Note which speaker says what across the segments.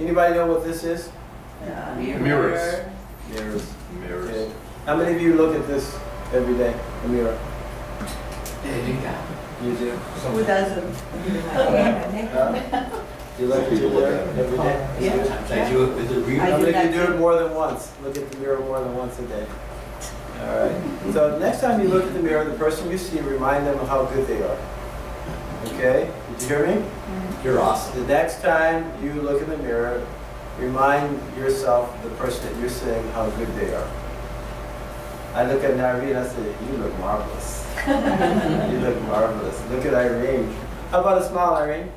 Speaker 1: Anybody know what this is?
Speaker 2: Uh,
Speaker 3: Mirrors.
Speaker 1: Mirrors.
Speaker 3: Mirrors.
Speaker 1: Okay. How many of you look at this every day, a mirror? You do?
Speaker 2: Who doesn't?
Speaker 1: Huh? You look at your mirror every day?
Speaker 2: Yeah.
Speaker 4: Sometimes I do it with the
Speaker 2: I
Speaker 4: reader.
Speaker 1: How
Speaker 2: do
Speaker 1: many of you do it more than once? Look at the mirror more than once a day. All right. So next time you look at the mirror, the person you see, remind them of how good they are. Okay? Did you hear me?
Speaker 4: You're awesome.
Speaker 1: The next time you look in the mirror, remind yourself, the person that you're seeing, how good they are. I look at Irene, I say, you look marvelous. you look marvelous. Look at Irene. How about a smile, Irene?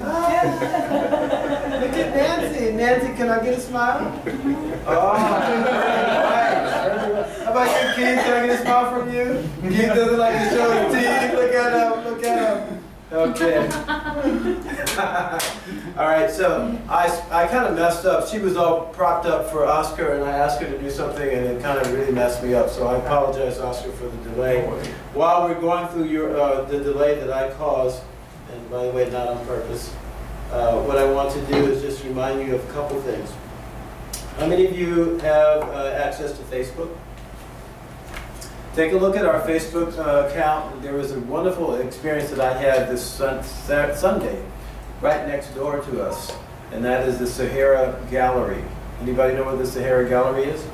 Speaker 1: Ah. look at Nancy. Nancy, can I get a smile? Oh. How about you, Keith? Can I get a smile from you? Keith doesn't like to show his teeth. Look at him. Look at him. Okay. all right, so I, I kind of messed up. She was all propped up for Oscar, and I asked her to do something, and it kind of really messed me up. So I apologize, Oscar, for the delay. While we're going through your uh, the delay that I caused, and by the way, not on purpose, uh, what I want to do is just remind you of a couple things. How many of you have uh, access to Facebook? Take a look at our Facebook uh, account. There was a wonderful experience that I had this sun Sat- Sunday, right next door to us, and that is the Sahara Gallery. Anybody know what the Sahara Gallery is?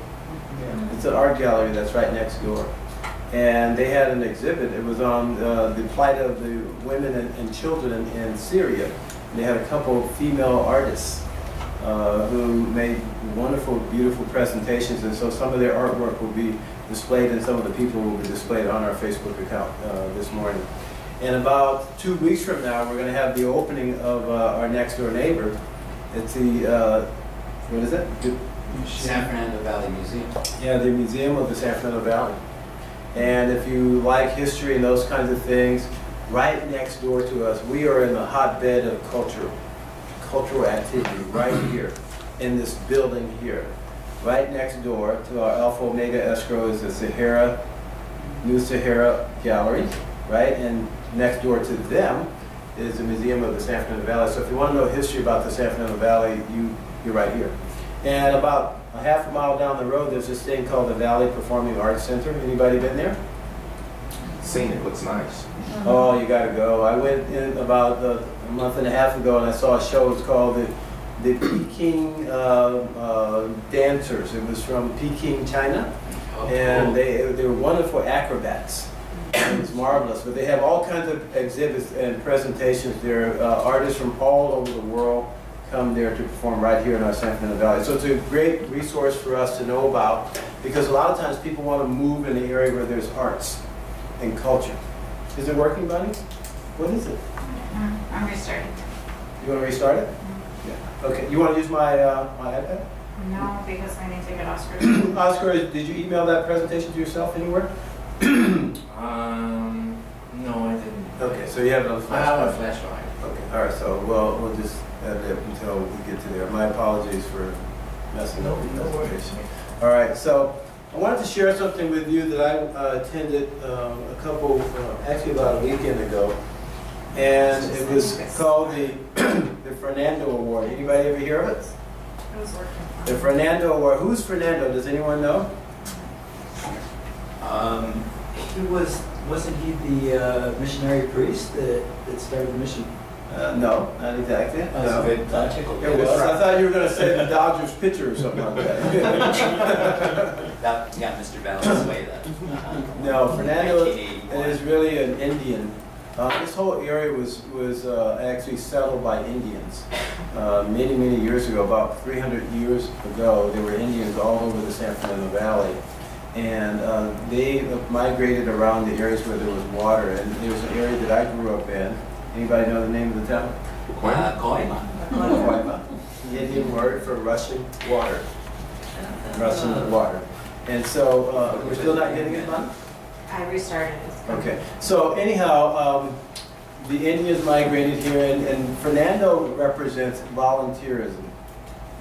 Speaker 1: Yeah. It's an art gallery that's right next door. And they had an exhibit. It was on uh, the plight of the women and, and children in, in Syria. And they had a couple of female artists uh, who made wonderful, beautiful presentations. And so some of their artwork will be displayed and some of the people will be displayed on our Facebook account uh, this morning. And about two weeks from now, we're going to have the opening of uh, our next door neighbor. It's the, uh, what is it? The-
Speaker 4: San Fernando Valley Museum.
Speaker 1: yeah, the Museum of the San Fernando Valley. And if you like history and those kinds of things, right next door to us, we are in the hotbed of culture, cultural activity right here in this building here. Right next door to our Alpha Omega Escrow is the Sahara, New Sahara Gallery, right? And next door to them is the Museum of the San Fernando Valley. So if you want to know history about the San Fernando Valley, you, you're right here. And about a half a mile down the road, there's this thing called the Valley Performing Arts Center. Anybody been there?
Speaker 3: Seen it, looks nice.
Speaker 1: Oh, you gotta go. I went in about uh, a month and a half ago and I saw a show. It's called the, the Peking uh, uh, Dancers. It was from Peking, China. And they, they were wonderful acrobats. It was marvelous. But they have all kinds of exhibits and presentations. There are uh, artists from all over the world come there to perform right here in our San Fernando Valley. So it's a great resource for us to know about because a lot of times people want to move in the area where there's arts and culture. Is it working, Bunny? What is it?
Speaker 5: I'm restarting.
Speaker 1: You want to restart it? Yeah. Okay. You want to use my, uh, my iPad?
Speaker 5: No, because I need to get Oscar.
Speaker 1: Oscar, did you email that presentation to yourself anywhere?
Speaker 4: Um, no, I didn't.
Speaker 1: Okay, so you have it on
Speaker 4: I have a flash drive.
Speaker 1: Okay, all right, so we'll, we'll just edit it until we get to there. My apologies for messing up the presentation. All right, so I wanted to share something with you that I uh, attended um, a couple, uh, actually about a weekend ago. And it was called the, the Fernando Award. Anybody ever hear of it?
Speaker 5: It was working.
Speaker 1: The Fernando Award. Who's Fernando? Does anyone know?
Speaker 6: Um, he was, wasn't he the uh, missionary priest that, that started the mission?
Speaker 1: Uh, no, not exactly.
Speaker 6: That
Speaker 1: No.
Speaker 6: a good.
Speaker 1: It was, I thought you were going to say the Dodgers pitcher or something like that.
Speaker 4: That got Mr. Valley's way then.
Speaker 1: No, Fernando is really an Indian. Uh, this whole area was, was uh, actually settled by Indians. Uh, many, many years ago, about 300 years ago, there were Indians all over the San Fernando Valley. And uh, they migrated around the areas where there was water. And there was an area that I grew up in. Anybody know the name of the town?
Speaker 4: Uh, Koima.
Speaker 1: Koima. The Indian word for Russian water. Russian water. And so, uh, we're still not getting it, Mom?
Speaker 5: I restarted it.
Speaker 1: Okay, so anyhow, um, the Indians migrated here, and, and Fernando represents volunteerism.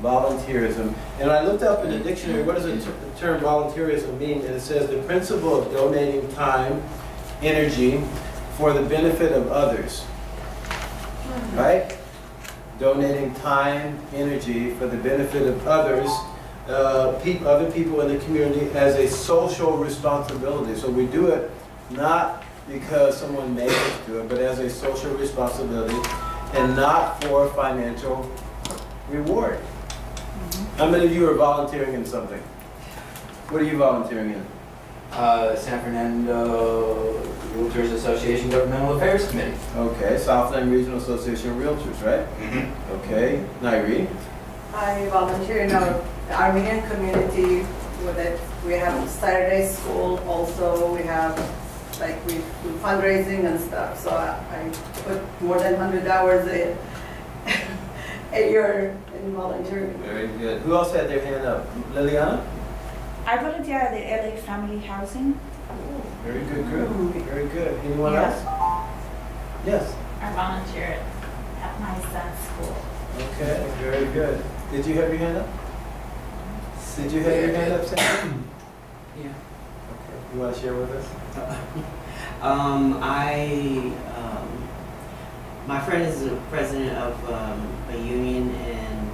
Speaker 1: Volunteerism. And I looked up in the dictionary, what does the ter- term volunteerism mean? And it says the principle of donating time, energy for the benefit of others. Right? donating time, energy for the benefit of others, uh, peop other people in the community as a social responsibility. So we do it not because someone made us do it, but as a social responsibility and not for financial reward. How many of you are volunteering in something? What are you volunteering in?
Speaker 6: Uh, San Fernando Realtors Association Governmental Affairs Committee.
Speaker 1: Okay, Southland Regional Association of Realtors, right? Mm -hmm. Okay, Nairi?
Speaker 2: I volunteer in our Armenian community with it. We have Saturday school also, we have, like, we do fundraising and stuff, so I I put more than 100 hours in, a year in volunteering.
Speaker 1: Very good. Who else had their hand up? Liliana?
Speaker 7: I volunteer at the LA Family Housing.
Speaker 1: Oh, very good group, mm-hmm. very good. Anyone
Speaker 7: Yeah.
Speaker 1: else? Yes.
Speaker 5: I volunteer at my son's school.
Speaker 1: Okay, very good. Did you have your hand up? Did you have your hand up, Sam?
Speaker 8: Yeah.
Speaker 1: Okay, you want to share with us?
Speaker 8: Um, I, um, my friend is the president of um, a union, and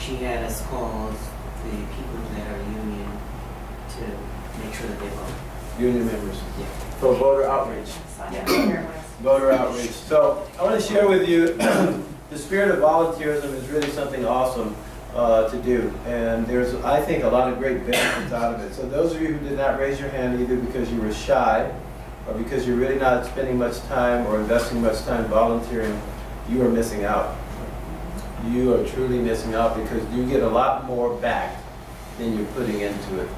Speaker 8: she had us call the people that are union to make sure that they vote.
Speaker 1: Union members.
Speaker 8: Yeah.
Speaker 1: For voter outreach.
Speaker 5: So I don't know where it was.
Speaker 1: voter outreach. So I want to share with you, the spirit of volunteerism is really something awesome uh, to do. And there's, I think, a lot of great benefits out of it. So those of you who did not raise your hand either because you were shy or because you're really not spending much time or investing much time volunteering, you are missing out. You are truly missing out because you get a lot more back than you're putting into it.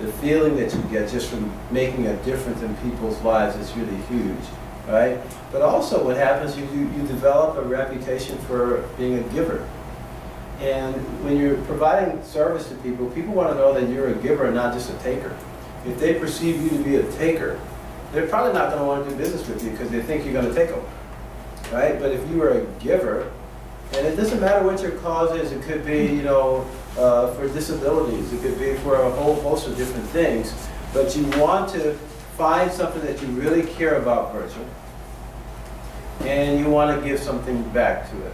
Speaker 1: The feeling that you get just from making a difference in people's lives is really huge right? But also what happens, you, you, you develop a reputation for being a giver. And when you're providing service to people, people want to know that you're a giver and not just a taker. If they perceive you to be a taker, they're probably not going to want to do business with you because they think you're going to take them, right? But if you are a giver, and it doesn't matter what your cause is, it could be, you know, uh, for disabilities, it could be for a whole host of different things, but you want to find something that you really care about, Virgil, and you want to give something back to it.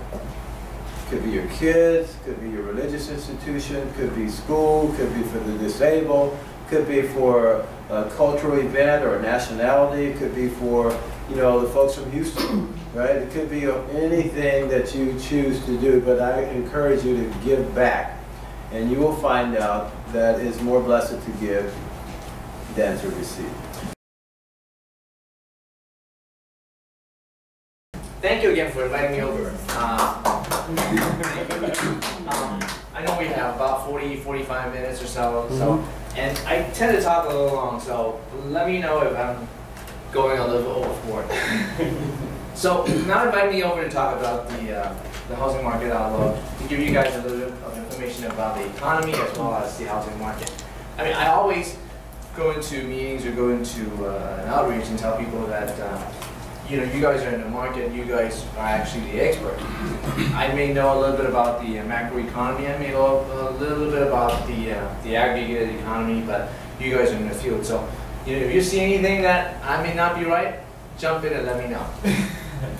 Speaker 1: Could be your kids, could be your religious institution, could be school, could be for the disabled, could be for a cultural event or a nationality, could be for, you know, the folks from Houston, right? It could be anything that you choose to do, but I encourage you to give back. And you will find out that it's more blessed to give than to receive.
Speaker 9: Thank you again for inviting me over. Uh, um, I know we have about 40, 45 minutes or so, so, and I tend to talk a little long, so let me know if I'm going a little overboard. so now invite me over to talk about the, uh, the housing market outlook, to give you guys a little bit of information about the economy as well as the housing market. I mean, I always go into meetings or go into uh, an outreach and tell people that uh, you know, you guys are in the market, you guys are actually the expert. I may know a little bit about the uh, macroeconomy, I may know a little bit about the, uh, the aggregated economy, but you guys are in the field. So, you know, if you see anything that I may not be right, jump in and let me know.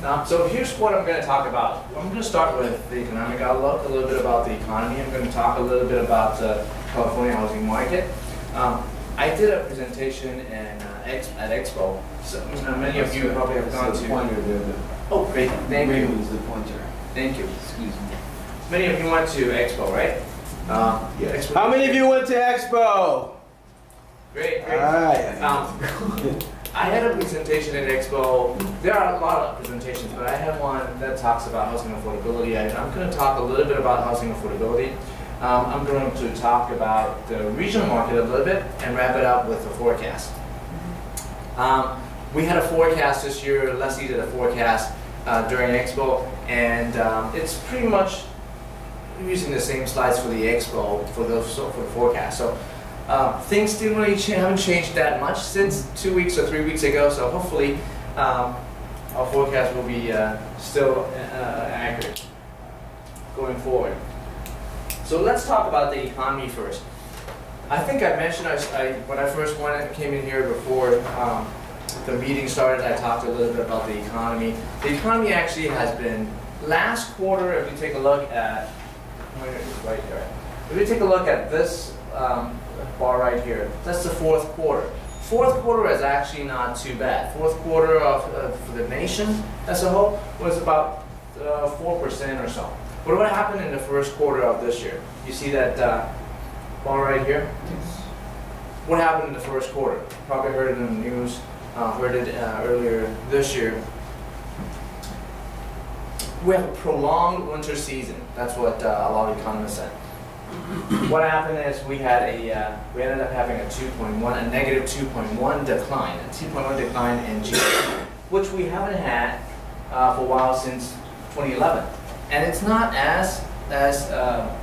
Speaker 9: Um, so here's what I'm going to talk about. I'm going to start with the economic outlook, a little bit about the economy. I'm going to talk a little bit about the California housing market. Um, I did a presentation in, uh, ex at Expo. So, uh, many of you probably have gone to.
Speaker 1: Pointer there, the-
Speaker 9: Oh, great, thank you,
Speaker 1: Raymond's the pointer.
Speaker 9: thank you.
Speaker 1: Excuse me.
Speaker 9: Many of you went to Expo, right? Uh,
Speaker 1: Yes.
Speaker 9: Expo-
Speaker 1: How many of you went to Expo?
Speaker 9: Great, great.
Speaker 1: Alright.
Speaker 9: Um, I had a presentation at Expo. There are a lot of presentations, but I had one that talks about housing affordability. I, I'm going to talk a little bit about housing affordability. Um, I'm going to talk about the regional market a little bit and wrap it up with the forecast. Um, we had a forecast this year. Leslie did a forecast uh, during Expo, and um, it's pretty much using the same slides for the Expo for the for the forecast. So uh, things didn't really cha- haven't changed that much since two weeks or three weeks ago. So hopefully um, our forecast will be uh, still uh, accurate going forward. So let's talk about the economy first. I think I mentioned I, I when I first went came in here before um, the meeting started. I talked a little bit about the economy. The economy actually has been last quarter, if you take a look at, right here. If you take a look at this um, bar right here, that's the fourth quarter. Fourth quarter is actually not too bad. Fourth quarter of, uh, for the nation as a whole was about uh, 4% or so. But what happened in the first quarter of this year? You see that uh, bar right here? Yes. What happened in the first quarter? Probably heard it in the news, uh, heard it uh, earlier this year. We have a prolonged winter season. That's what uh, a lot of economists said. what happened is we had a uh, we ended up having a 2.1, a negative 2.1 decline, a 2.1 decline in GDP, which we haven't had uh, for a while since 2011, and it's not as as uh,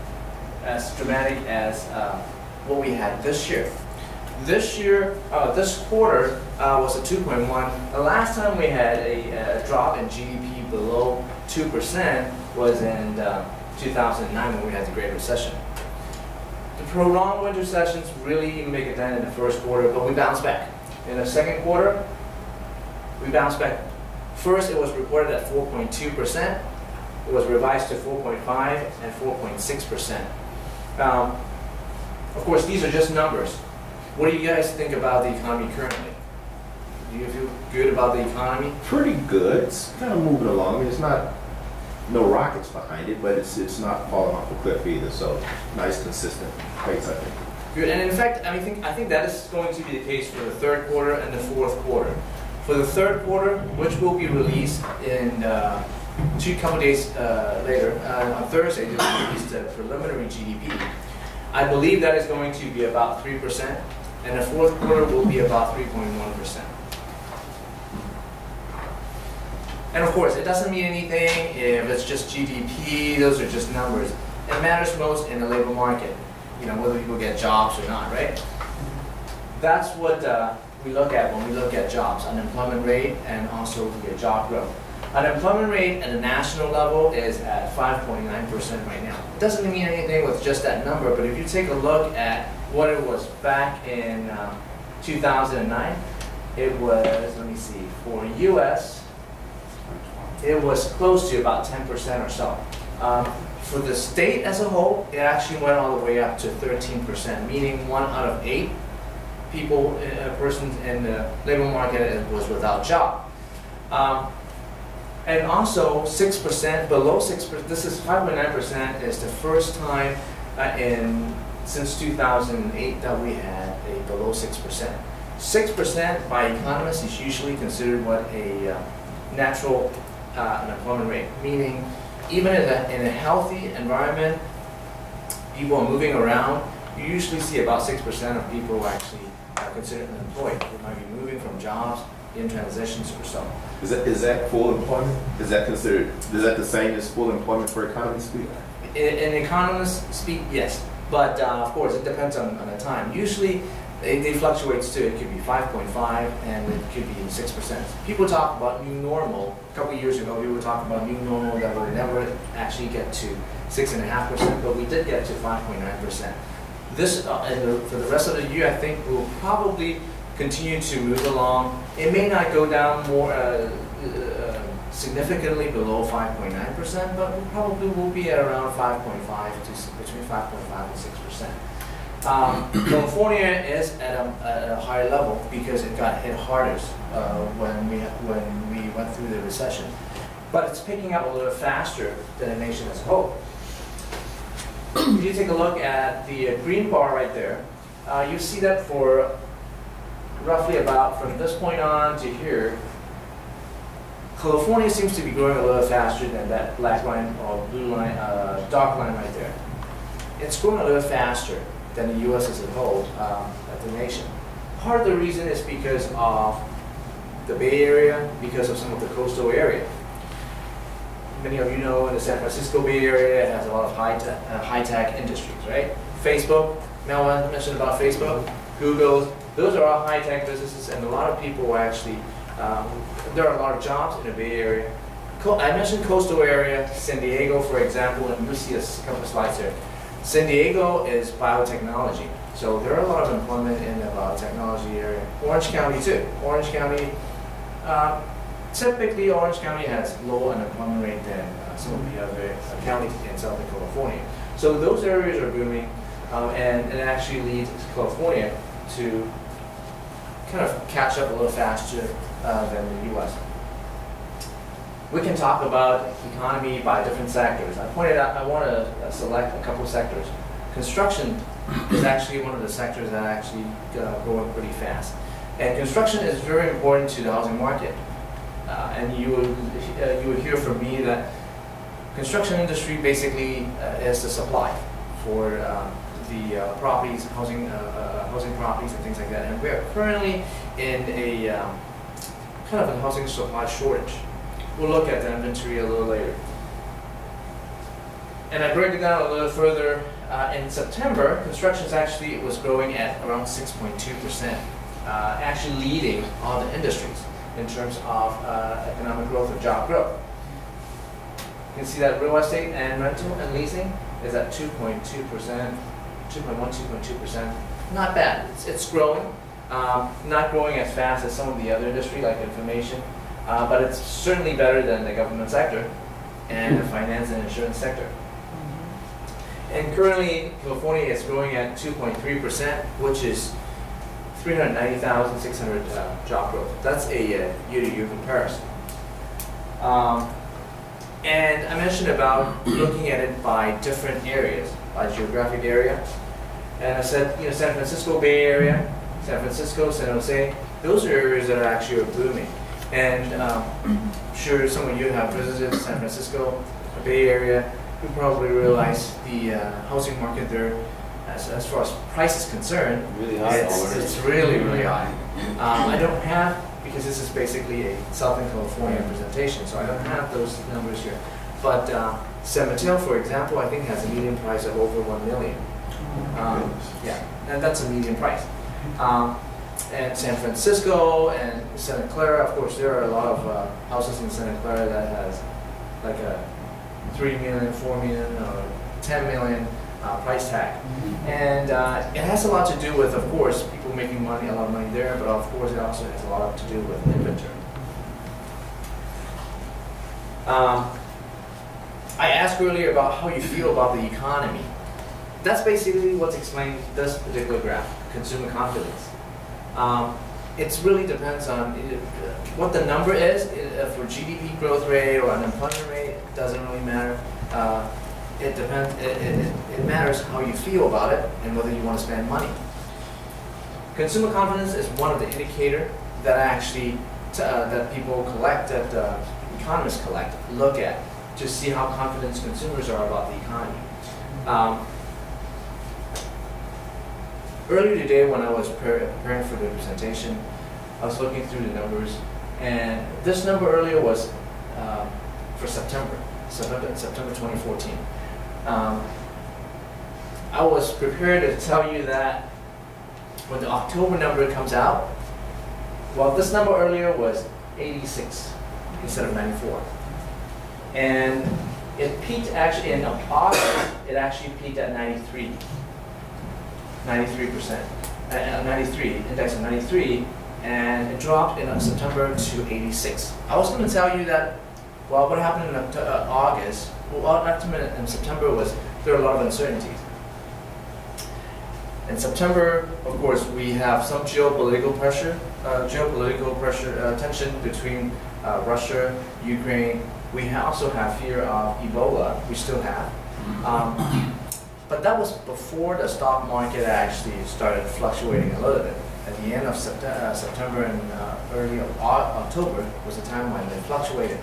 Speaker 9: as dramatic as uh, what we had this year. This year, uh, this quarter uh, was a 2.1. The last time we had a, a drop in GDP below 2% was in uh, 2009 when we had the Great Recession. The prolonged winter sessions really make a dent in the first quarter, but we bounced back. In the second quarter, we bounced back. First, it was reported at 4.2%. It was revised to 4.5 and 4.6%. Um, of course, these are just numbers. What do you guys think about the economy currently? Do you feel good about the economy?
Speaker 3: Pretty good. It's kind of moving along. It's not no rockets behind it, but it's it's not falling off a cliff either. So nice, consistent pace, I think.
Speaker 9: Good, and in fact, I mean, think, I think that is going to be the case for the third quarter and the fourth quarter. For the third quarter, which will be released in uh, two couple days uh, later, uh, on Thursday, they will release the preliminary GDP. I believe that is going to be about 3%, and the fourth quarter will be about 3.1%. And of course, it doesn't mean anything if it's just GDP, those are just numbers. It matters most in the labor market, you know, whether people get jobs or not, right? That's what uh, we look at when we look at jobs, unemployment rate and also job growth. Unemployment rate at the national level is at 5.9% right now. It doesn't mean anything with just that number, but if you take a look at what it was back in uh, 2009, it was, let me see, for US, it was close to about 10% or so. Um, for the state as a whole, it actually went all the way up to 13%, meaning one out of eight people, uh, persons in the labor market was without job. Um, and also, 6%, below 6%, this is 5.9% is the first time uh, in since 2008 that we had a below 6%. 6% by economists is usually considered what a uh, natural uh, unemployment rate, meaning even in a, in a healthy environment, people are moving around, you usually see about 6% of people who actually are considered unemployed. They might be moving from jobs in transitions for so.
Speaker 3: Is that is that full employment? Is that considered? Is that the same as full employment for economists speak?
Speaker 9: In, in economists speak, yes, but uh, of course it depends on, on the time. Usually they, they fluctuates too. It could be 5.5 and it could be 6%. People talk about new normal. A couple years ago, we were talking about new normal that will never actually get to 6.5%, but we did get to 5.9%. This, uh, and the, for the rest of the year, I think we'll probably continue to move along. It may not go down more uh, uh, significantly below 5.9%, but we probably will be at around 5.5 to between 5.5 and 6 percent. Um, California is at a, at a higher level because it got hit hardest uh, when we when we went through the recession, but it's picking up a little faster than the nation as a whole. if you take a look at the uh, green bar right there, uh, you see that for roughly about from this point on to here, California seems to be growing a little faster than that black line or blue line, uh, dark line right there. It's growing a little faster than the U.S. as a whole, um, as the nation. Part of the reason is because of the Bay Area, because of some of the coastal area. Many of you know in the San Francisco Bay Area it has a lot of high, uh, high tech industries, right? Facebook, Mel mentioned about Facebook, Google, those are all high tech businesses, and a lot of people actually um, there are a lot of jobs in the Bay Area. Co I mentioned coastal area, San Diego, for example, and see a couple slides here. San Diego is biotechnology, so there are a lot of employment in the biotechnology area. Orange County too. Orange County, uh, typically Orange County has lower unemployment rate than uh, some of the other counties in Southern California. So those areas are booming, um, and it actually leads to California to kind of catch up a little faster uh, than the US. We can talk about economy by different sectors. I pointed out, I want to select a couple of sectors. Construction is actually one of the sectors that actually uh, growing pretty fast. And construction is very important to the housing market. Uh, and you would, uh, you would hear from me that construction industry basically uh, is the supply for uh, the uh, properties, housing, uh, uh, housing properties and things like that. And we are currently in a um, kind of a housing supply shortage. We'll look at the inventory a little later. And I break it down a little further. Uh, in September, construction actually was growing at around 6.2%, uh, actually leading all the industries in terms of uh, economic growth or job growth. You can see that real estate and rental and leasing is at 2.2%, 2.1, 2.2%. Not bad. It's, it's growing. Um, not growing as fast as some of the other industry like information, uh, but it's certainly better than the government sector and the finance and insurance sector. And currently, California is growing at 2.3%, which is 390,600 uh, job growth. That's a uh, year-to-year comparison. Um, and I mentioned about looking at it by different areas, by geographic area. And I said, you know, San Francisco Bay Area, San Francisco, San Jose, those are areas that are actually booming. And um, I'm sure some of you have visited San Francisco, the Bay Area. You probably realize the uh, housing market there, as, as far as price is concerned,
Speaker 1: Really high
Speaker 9: it's, it's really, really high. Um, I don't have, because this is basically a Southern California presentation, so I don't have those numbers here. But uh, San Mateo, for example, I think has a median price of over 1 million. Um, yeah, and that's a median price. Um, and San Francisco and Santa Clara, of course, there are a lot of uh, houses in Santa Clara that has like a 3 million, 4 million, or 10 million uh, price tag. And uh, it has a lot to do with, of course, people making money, a lot of money there, but of course it also has a lot to do with inventory. Um, I asked earlier about how you feel about the economy. That's basically what's explained this particular graph, consumer confidence. Um, it really depends on uh, what the number is. Uh, for GDP growth rate or unemployment rate, doesn't really matter. Uh, it depends. It, it, it matters how you feel about it and whether you want to spend money. Consumer confidence is one of the indicator that actually uh, that people collect, that economists collect, look at to see how confident consumers are about the economy. Um, earlier today, when I was preparing for the presentation, I was looking through the numbers, and this number earlier was um, for September, September, September 2014. Um, I was prepared to tell you that when the October number comes out, well, this number earlier was 86 instead of 94. And it peaked actually in August, it actually peaked at 93. 93%. Uh, uh, 93, index of 93, and it dropped in September to 86. I was going to tell you that, well, what happened in uh, August, well, what happened in September was there are a lot of uncertainties. In September, of course, we have some geopolitical pressure, uh, geopolitical pressure, uh, tension between uh, Russia, Ukraine. We ha- also have fear of Ebola, we still have. Um, but that was before the stock market actually started fluctuating a little bit. At the end of Sept- uh, September and uh, early of October was the time when it fluctuated.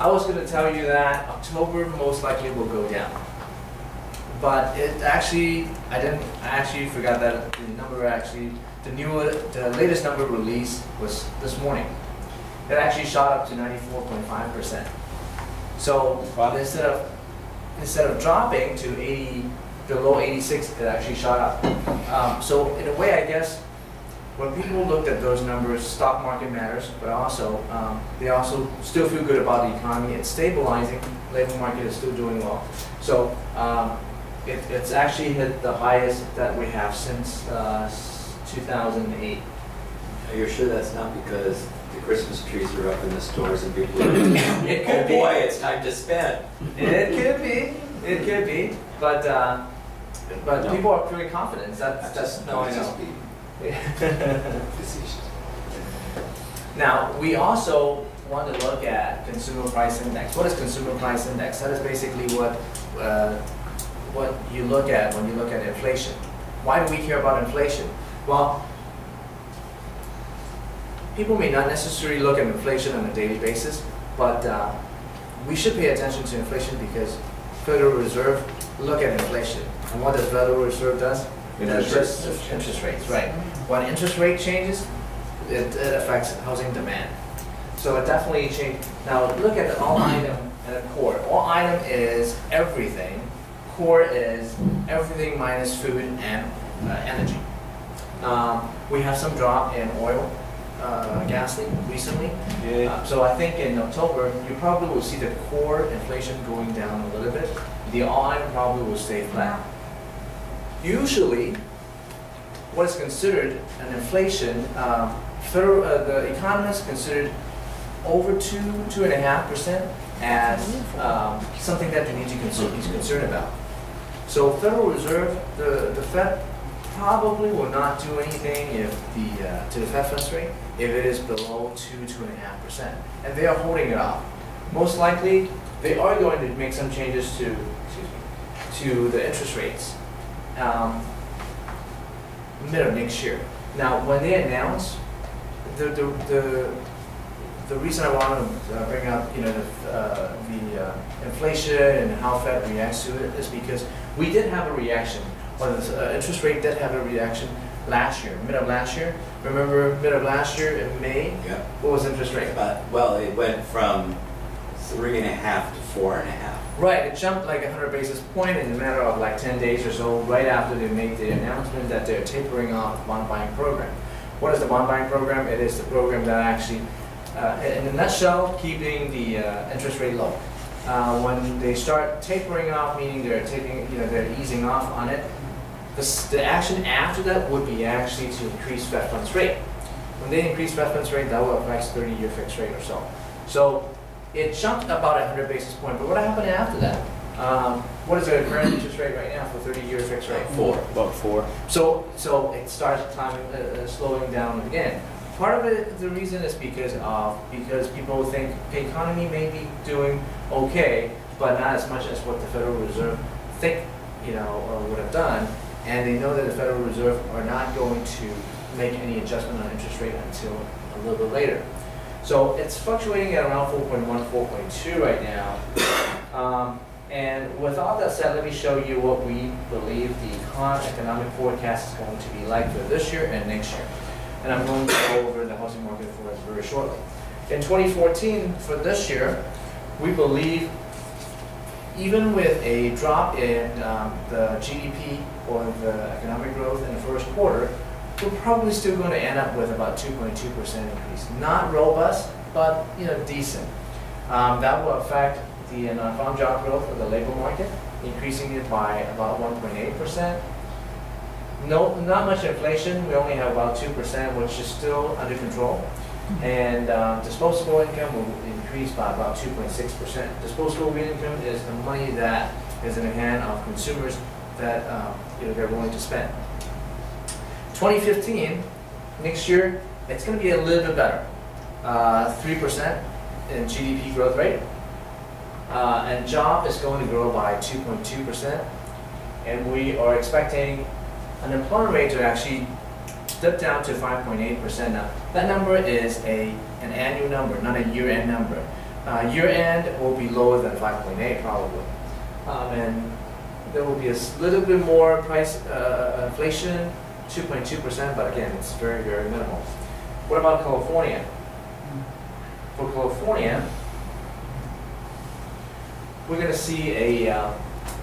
Speaker 9: I was going to tell you that October most likely will go down. But it actually, I didn't, I actually forgot that the number actually, the new, the latest number released was this morning. It actually shot up to 94.5%. So
Speaker 1: Wow.
Speaker 9: instead of, instead of dropping to 80, below 86, it actually shot up. Um, so in a way, I guess, when people looked at those numbers, stock market matters, but also, um, they also still feel good about the economy. It's stabilizing, labor market is still doing well. So um, it, it's actually hit the highest that we have since uh, s- 2008.
Speaker 4: Are you sure that's not because Christmas trees are up in the stores and people are,
Speaker 9: It
Speaker 4: oh
Speaker 9: could be.
Speaker 4: boy, it's time to spend?
Speaker 9: It could be, it could be, but, uh, but
Speaker 4: No.
Speaker 9: people are feeling confident, that's,
Speaker 4: That's
Speaker 9: that's,
Speaker 4: just,
Speaker 9: no, I
Speaker 4: that's
Speaker 9: know.
Speaker 4: just being.
Speaker 9: Now, we also want to look at consumer price index. What is consumer price index? That is basically what, uh, what you look at when you look at inflation. Why do we care about inflation? Well, people may not necessarily look at inflation on a daily basis, but uh, we should pay attention to inflation because Federal Reserve look at inflation. And what does Federal Reserve does? It
Speaker 3: Interest
Speaker 9: adjusts
Speaker 3: rates.
Speaker 9: Interest rates, right. When interest rate changes, it, it affects housing demand. So it definitely changed. Now look at the all item and the core. All item is everything. Core is everything minus food and uh, energy. Um, we have some drop in oil, uh, gasoline recently. Uh, so I think in October you probably will see the core inflation going down a little bit. The all item probably will stay flat. Usually, what is considered an inflation, um, federal, uh, the economists considered over two, two and a half percent as um, something that they need to concern, be concerned about. So Federal Reserve, the, the Fed probably will not do anything if the, uh, to the Fed funds rate if it is below two, two and a half percent. And they are holding it off. Most likely, they are going to make some changes to, excuse me, to the interest rates. Um, mid of next year. Now, when they announce, the, the, the, the reason I want to uh, bring up, you know, the, uh, the uh, inflation and how Fed reacts to it is because we did have a reaction, the uh, interest rate did have a reaction last year, mid of last year. Remember mid of last year in May,
Speaker 4: Yeah,
Speaker 9: what was interest rate?
Speaker 4: but, well, it went from three and a half to four and a half.
Speaker 9: Right, it jumped like 100 basis point in a matter of like 10 days or so, right after they made the announcement that they're tapering off the bond buying program. What is the bond buying program? It is the program that actually, uh, in a nutshell, keeping the uh, interest rate low. Uh, when they start tapering off, meaning they're taking, you know, they're easing off on it, the, the action after that would be actually to increase Fed funds rate. When they increase Fed funds rate, that will affect 30-year fixed rate or so. So it jumped about 100 basis point, but what happened after that? Um, what is the current interest rate right now for 30-year fixed rate?
Speaker 4: Four.
Speaker 3: About four.
Speaker 9: So, so it starts climbing, uh, uh, slowing down again. Part of it, the reason is because of, because people think the economy may be doing okay, but not as much as what the Federal Reserve think, you know, or would have done. And they know that the Federal Reserve are not going to make any adjustment on interest rate until a little bit later. So it's fluctuating at around 4.1, 4.2 right now. Um, and with all that said, let me show you what we believe the econ- economic forecast is going to be like for this year and next year. And I'm going to go over the housing market for us very shortly. In 2014, for this year, we believe even with a drop in um, the GDP or the economic growth in the first quarter, we're probably still going to end up with about 2.2% increase. Not robust, but you know decent. Um, that will affect the uh, non-farm job growth of the labor market, increasing it by about 1.8%. No, not much inflation. We only have about 2%, which is still under control. And um, disposable income will increase by about 2.6%. Disposable income is the money that is in the hand of consumers that um, you know they're willing to spend. 2015, next year, it's going to be a little bit better. Uh, 3% in GDP growth rate. Uh, and job is going to grow by 2.2%. And we are expecting unemployment rate to actually dip down to 5.8%. Now, that number is a, an annual number, not a year-end number. Uh, year-end will be lower than 5.8 probably. Um, and there will be a little bit more price uh, inflation, 2.2%, but again, it's very, very minimal. What about California? For California, we're going to see a uh,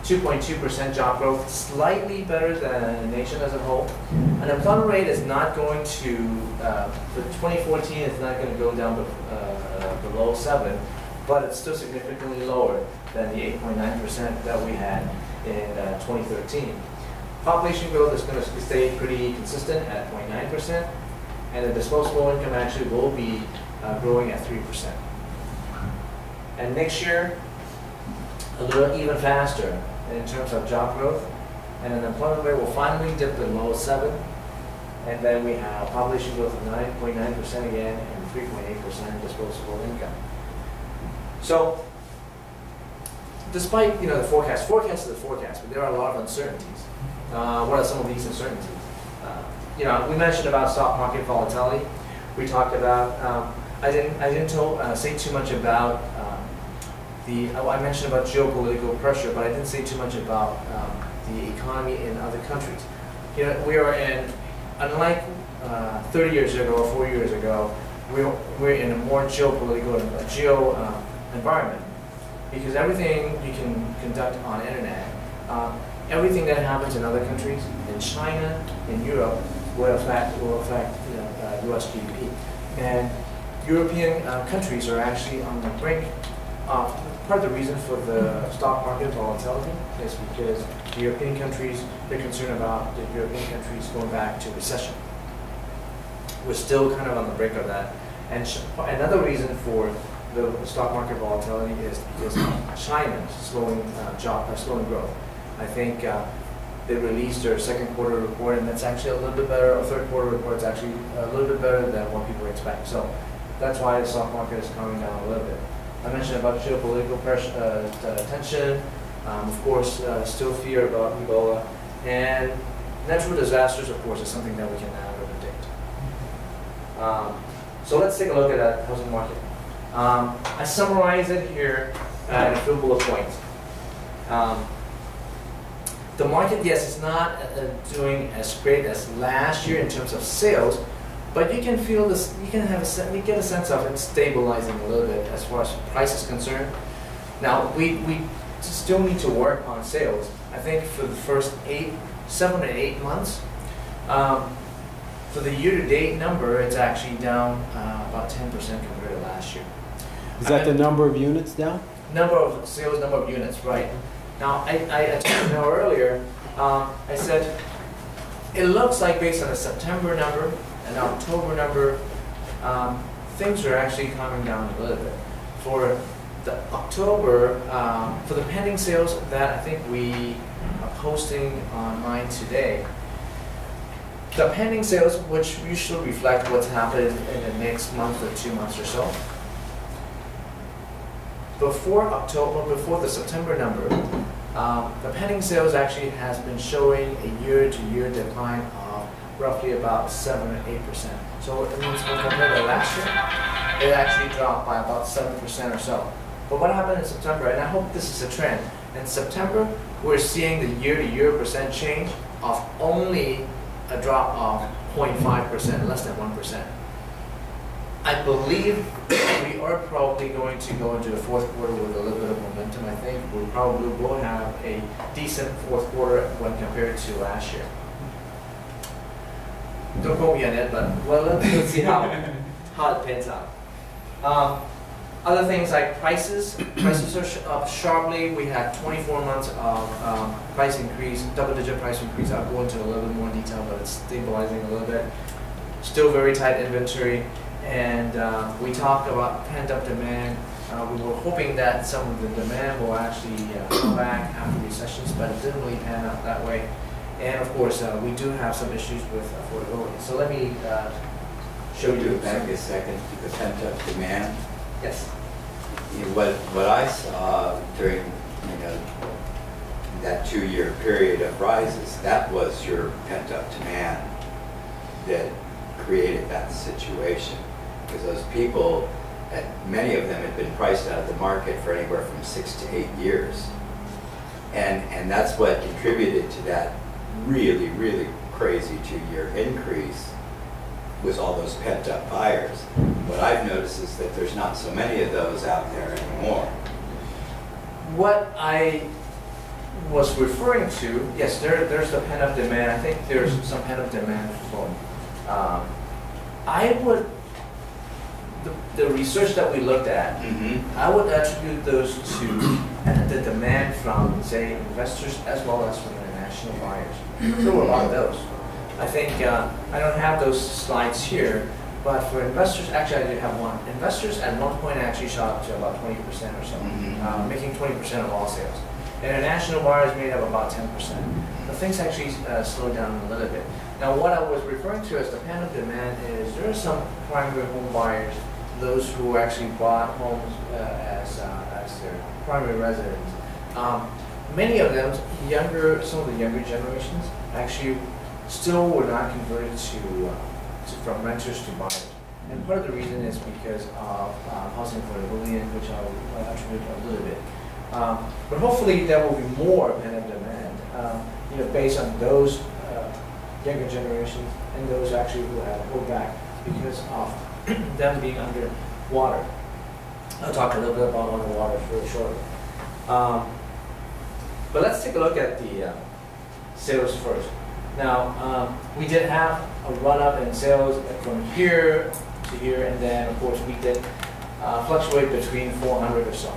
Speaker 9: 2.2% job growth, slightly better than the nation as a whole. And unemployment rate is not going to, uh, for 2014, it's not going to go down be- uh, below 7, but it's still significantly lower than the 8.9% that we had in uh, 2013. Population growth is going to stay pretty consistent at 0.9%. and the disposable income actually will be uh, growing at 3%. And next year, a little even faster in terms of job growth, and unemployment rate will finally dip below 7, and then we have population growth of 9.9% again and 3.8% disposable income. So, despite you know the forecast, forecast is the forecast, but there are a lot of uncertainties. Uh, what are some of these uncertainties? Uh, you know, we mentioned about stock market volatility. We talked about. Um, I didn't. I didn't tell, uh, say too much about um, the. oh, I mentioned about geopolitical pressure, but I didn't say too much about um, the economy in other countries. You know, we are in. Unlike uh, 30 years ago or 4 years ago, we're, we're in a more geopolitical, uh, geo uh, environment because everything you can conduct on internet, um, everything that happens in other countries, in China, in Europe, will affect will affect you know, uh, U.S. GDP. And European uh, countries are actually on the brink of part of the reason for the stock market volatility is because the European countries they're concerned about the European countries going back to recession. We're still kind of on the brink of that. And another reason for the stock market volatility is because China's slowing uh, job, uh, slowing growth. I think uh, they released their second quarter report, and that's actually a little bit better. Or third quarter report is actually a little bit better than what people expect. So that's why the stock market is coming down a little bit. I mentioned about geopolitical pressure, uh, tension. Um, of course, uh, still fear about Ebola, and natural disasters. Of course, is something that we can now predict. Um, so let's take a look at that housing market. Um, I summarize it here uh, in a few bullet points. Um, the market, yes, is not uh, doing as great as last year in terms of sales, but you can feel this. You can have a you get a sense of it stabilizing a little bit as far as price is concerned. Now we we still need to work on sales. I think for the first eight, seven to eight months. Um, for the year-to-date number, it's actually down uh, about 10% compared to last year.
Speaker 1: Is that the number of units down?
Speaker 9: Number of sales, number of units, right. Now, I, I, I now earlier, um, I said, it looks like based on the September number and October number, um, things are actually coming down a little bit. For the October, um, for the pending sales that I think we are posting online today, the pending sales, which usually reflect what's happened in the next month or two months or so, before October, before the September number, um, the pending sales actually has been showing a year-to-year decline of roughly about seven or eight percent. So it means when compared to last year, it actually dropped by about seven percent or so. But what happened in September, and I hope this is a trend, in September, we're seeing the year-to-year percent change of only a drop of 0.5 percent, less than one percent. I believe we are probably going to go into the fourth quarter with a little bit of momentum. I think we probably will have a decent fourth quarter when compared to last year. Don't quote me on it, but well, let's, let's see how, how it pans out. Um, other things like prices, prices are sh- up sharply. We had 24 months of um, price increase, double-digit price increase. I'll go into a little bit more detail, but it's stabilizing a little bit. Still very tight inventory, and uh, we talked about pent-up demand. Uh, we were hoping that some of the demand will actually uh, come back after recessions, but it didn't really pan out that way. And of course, uh, we do have some issues with affordability. So let me uh, show you
Speaker 4: back a second to the pent-up demand.
Speaker 9: Yes.
Speaker 4: You know, What, what I saw during, you know, that two-year period of rises, that was your pent-up demand that created that situation. Because those people, many of them had been priced out of the market for anywhere from six to eight years. And, and that's what contributed to that really, really crazy two-year increase was all those pent-up buyers. What I've noticed is that there's not so many of those out there anymore.
Speaker 9: What I was referring to, yes, there, there's the pent-up demand. I think there's some pent-up demand for, um, I would, the, the research that we looked at,
Speaker 4: Mm-hmm.
Speaker 9: I would attribute those to the demand from, say, investors as well as from international buyers. There were a lot of those. I think, uh, I don't have those slides here, but for investors, actually I do have one. Investors at one point actually shot up to about twenty percent or so,
Speaker 4: Mhm.
Speaker 9: uh, making twenty percent of all sales. International buyers made up about ten percent. The things actually uh, slowed down a little bit. Now, what I was referring to as the pent-up demand is there are some primary home buyers, those who actually bought homes uh, as, uh, as their primary residence. Um, Many of them, younger, some of the younger generations, actually still were not converted to, uh, to- from renters to buyers. And part of the reason is because of uh, housing affordability, which I'll attribute a little bit. Um, But hopefully there will be more pent-up demand, um, you know, based on those younger generations and those actually who have pulled back because of them being under water. I'll talk a little bit about underwater really shortly. Um, But let's take a look at the uh, sales first. Now, um, we did have a run-up in sales from here to here, and then, of course, we did uh, fluctuate between 400 or so.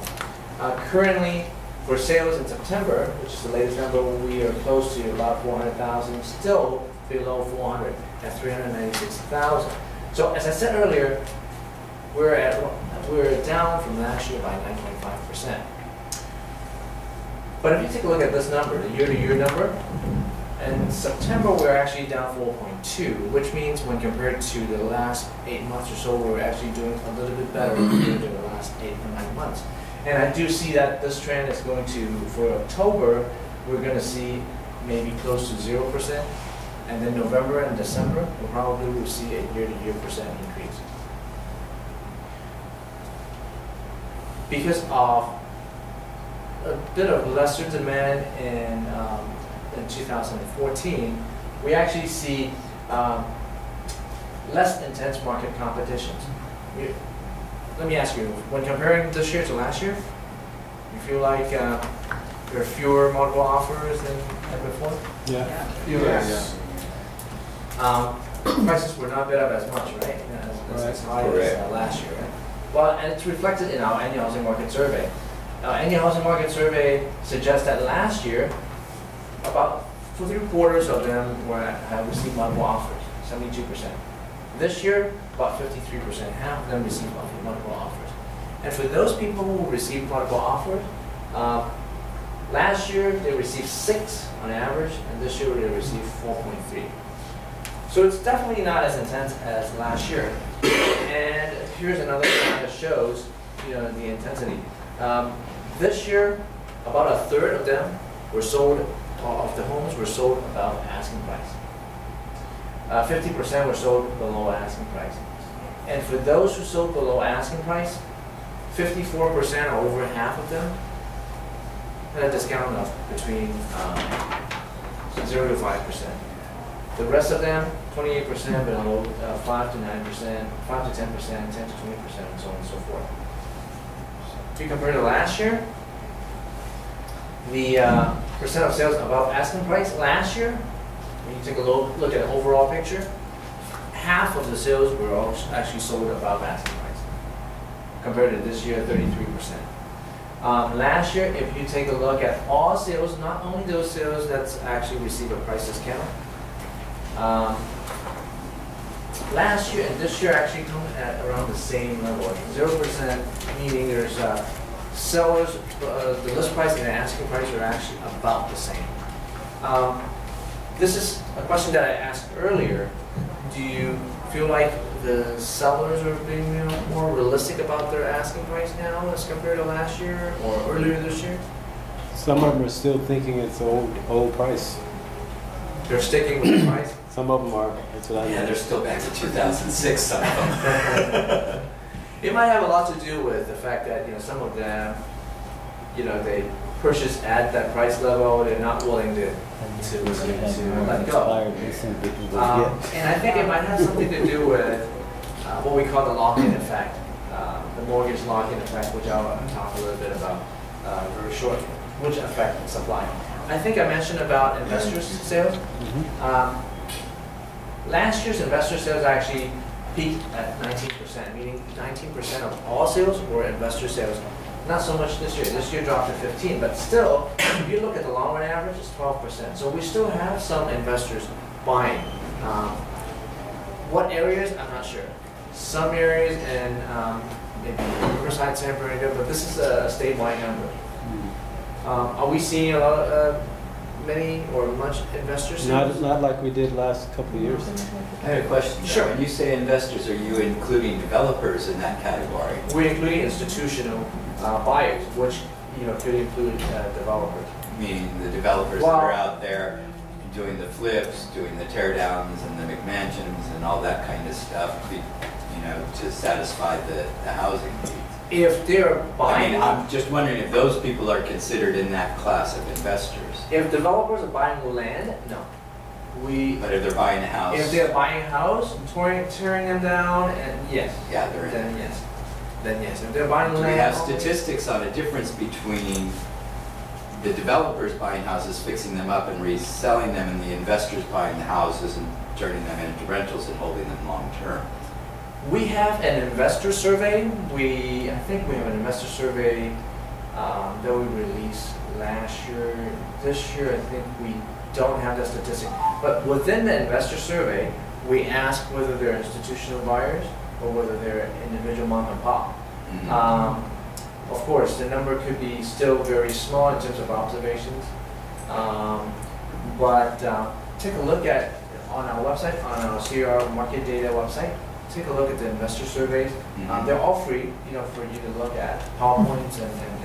Speaker 9: Uh, Currently, for sales in September, which is the latest number, we are close to about 400,000, still below 400 at 396,000. So as I said earlier, we're at, we're down from last year by 9.5%. But if you take a look at this number, the year-to-year number, in September, we're actually down 4.2, which means when compared to the last eight months or so, we're actually doing a little bit better than the last eight or nine months. And I do see that this trend is going to, for October, we're going to see maybe close to 0%. And then November and December, we probably will see a year-to-year percent increase. Because of a bit of lesser demand in, um, in 2014, we actually see um, less intense market competitions. You- Let me ask you, when comparing this year to last year, you feel like uh, there are fewer multiple offers than than before?
Speaker 1: Yeah.
Speaker 3: Yes.
Speaker 9: Um, prices were not bid up as much, right? As, as high as
Speaker 4: Correct.
Speaker 9: uh, last year, right? Well, and it's reflected in our annual housing market survey. Our annual housing market survey suggests that last year, about for three quarters of them were, have received multiple offers, seventy-two percent. This year, about fifty-three percent, half of them received multiple multiple offers. And for those people who received multiple offers, uh, last year they received six on average, and this year they received four point three. So it's definitely not as intense as last year. And here's another graph that shows, you know, the intensity. Um, this year, about a third of them were sold, of the homes were sold above asking price. Uh, 50% were sold below asking price. And for those who sold below asking price, 54% or over half of them had a discount of between um, 0 to 5%. The rest of them, 28% below, uh, 5 to 9%, 5 to 10%, 10 to 20%, and so on and so forth. If you compare to last year, the uh, percent of sales above asking price last year, when you take a look, look at the overall picture, half of the sales were al- actually sold above asking price. Compared to this year, 33%. Um, last year, if you take a look at all sales, not only those sales that actually receive a price discount, um, last year and this year actually come at around the same level, zero percent, meaning there's, uh, sellers, uh, the list price and the asking price are actually about the same. Um, this is a question that I asked earlier. Do you feel like the sellers are being you know, more realistic about their asking price now as compared to last year or earlier this year?
Speaker 10: Some of them are still thinking it's old, old price.
Speaker 9: They're sticking with the price?
Speaker 10: Some of them are. That's what I
Speaker 4: Yeah,
Speaker 10: know.
Speaker 4: they're still back to 2006, some of them.
Speaker 9: It might have a lot to do with the fact that, you know, some of them, you know, they purchase at that price level, they're not willing to, to, to, to let go. Um, and I think it might have something to do with uh, what we call the lock-in effect, uh, the mortgage lock-in effect, which I'll uh, talk a little bit about uh, very shortly, which affect supply. I think I mentioned about investors' sales. Um, Last year's investor sales actually peaked at 19%, meaning 19% of all sales were investor sales. Not so much this year. This year dropped to 15, but still, if you look at the long run average, it's 12%. So we still have some investors buying Um, what areas? I'm not sure. Some areas in um, maybe Riverside, San Bernardino, but this is a statewide number. Um, are we seeing a lot of, uh, many or much investors?
Speaker 10: Not, not like we did last couple of years.
Speaker 4: I have a question.
Speaker 9: Sure.
Speaker 4: When you say investors, are you including developers in that category?
Speaker 9: We're including institutional uh, buyers, which you know could include uh, developers.
Speaker 4: Meaning the developers that are out there doing the flips, doing the tear downs and the McMansions and all that kind of stuff, be- you know, to satisfy the, the housing needs.
Speaker 9: If they're
Speaker 4: I
Speaker 9: buying,
Speaker 4: mean, I'm just wondering if those people are considered in that class of investors.
Speaker 9: If developers are buying land, no. We,
Speaker 4: But if they're buying a house,
Speaker 9: if they're buying a house, tearing, tearing them down, and yes,
Speaker 4: yeah, they're in.
Speaker 9: then yes, then yes. If they're buying
Speaker 4: Do we have statistics on a difference between the developers buying houses, fixing them up and reselling them, and the investors buying the houses and turning them into rentals and holding them long-term?
Speaker 9: We have an investor survey. We, I think we have an investor survey um, that we released last year. This year, I think we don't have that statistic. But within the investor survey, we ask whether they're institutional buyers or whether they're individual mom and pop.
Speaker 4: Mhm.
Speaker 9: Um, Of course, the number could be still very small in terms of observations. Um, But uh, take a look at, on our website, on our CAR market data website, take a look at the investor surveys. Um,
Speaker 4: Mhm.
Speaker 9: They're all free, you know, for you to look at, PowerPoints and, and,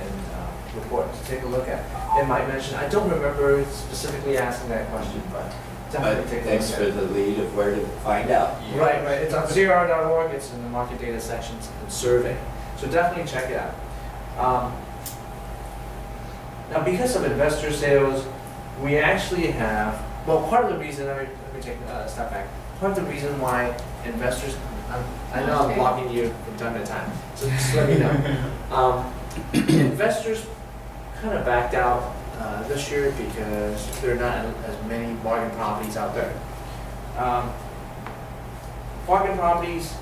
Speaker 9: and to take a look at. It might mention, I don't remember specifically asking that question, but
Speaker 4: But
Speaker 9: definitely take a
Speaker 4: thanks
Speaker 9: look
Speaker 4: for
Speaker 9: at it.
Speaker 4: the lead of where to find out.
Speaker 9: Right, right, it's on CAR.org, it's in the market data sections and survey, so definitely check it out. Um, Now, because of investor sales, we actually have, well, part of the reason, let me, let me take a step back. Part of the reason why investors, I'm- I know I'm blocking you from time to time, so just let me know. Um, Investors kind of backed out uh, this year because there are not as many bargain properties out there. Um, Bargain properties,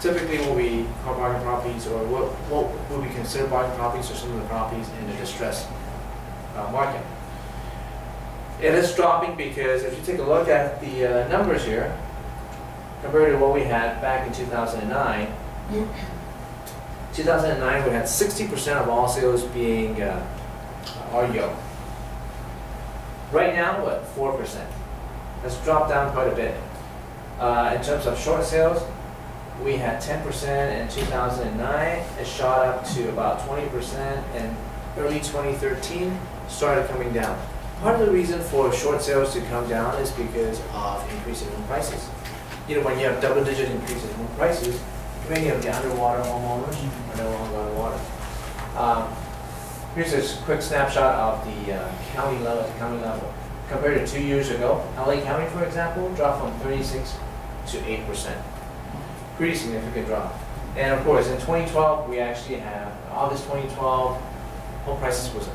Speaker 9: typically what we call bargain properties, or what, what would we consider bargain properties, are some of the properties in the distressed uh, market. It is dropping because if you take a look at the uh, numbers here, compared to what we had back in 2009, 2009 we had 60% of all sales being uh, REO. Right now, what, 4%? That's dropped down quite a bit. Uh, in terms of short sales, we had 10% in 2009. It shot up to about 20% in early 2013, started coming down. Part of the reason for short sales to come down is because of increasing home prices. You know, when you have double-digit increases in home prices, many of the underwater homeowners are no longer underwater. Um, here's a quick snapshot of the uh, county level, county level. Compared to two years ago, LA County, for example, dropped from 36 to 8 percent. Pretty significant drop. And of course, in 2012, we actually have, August 2012, home prices was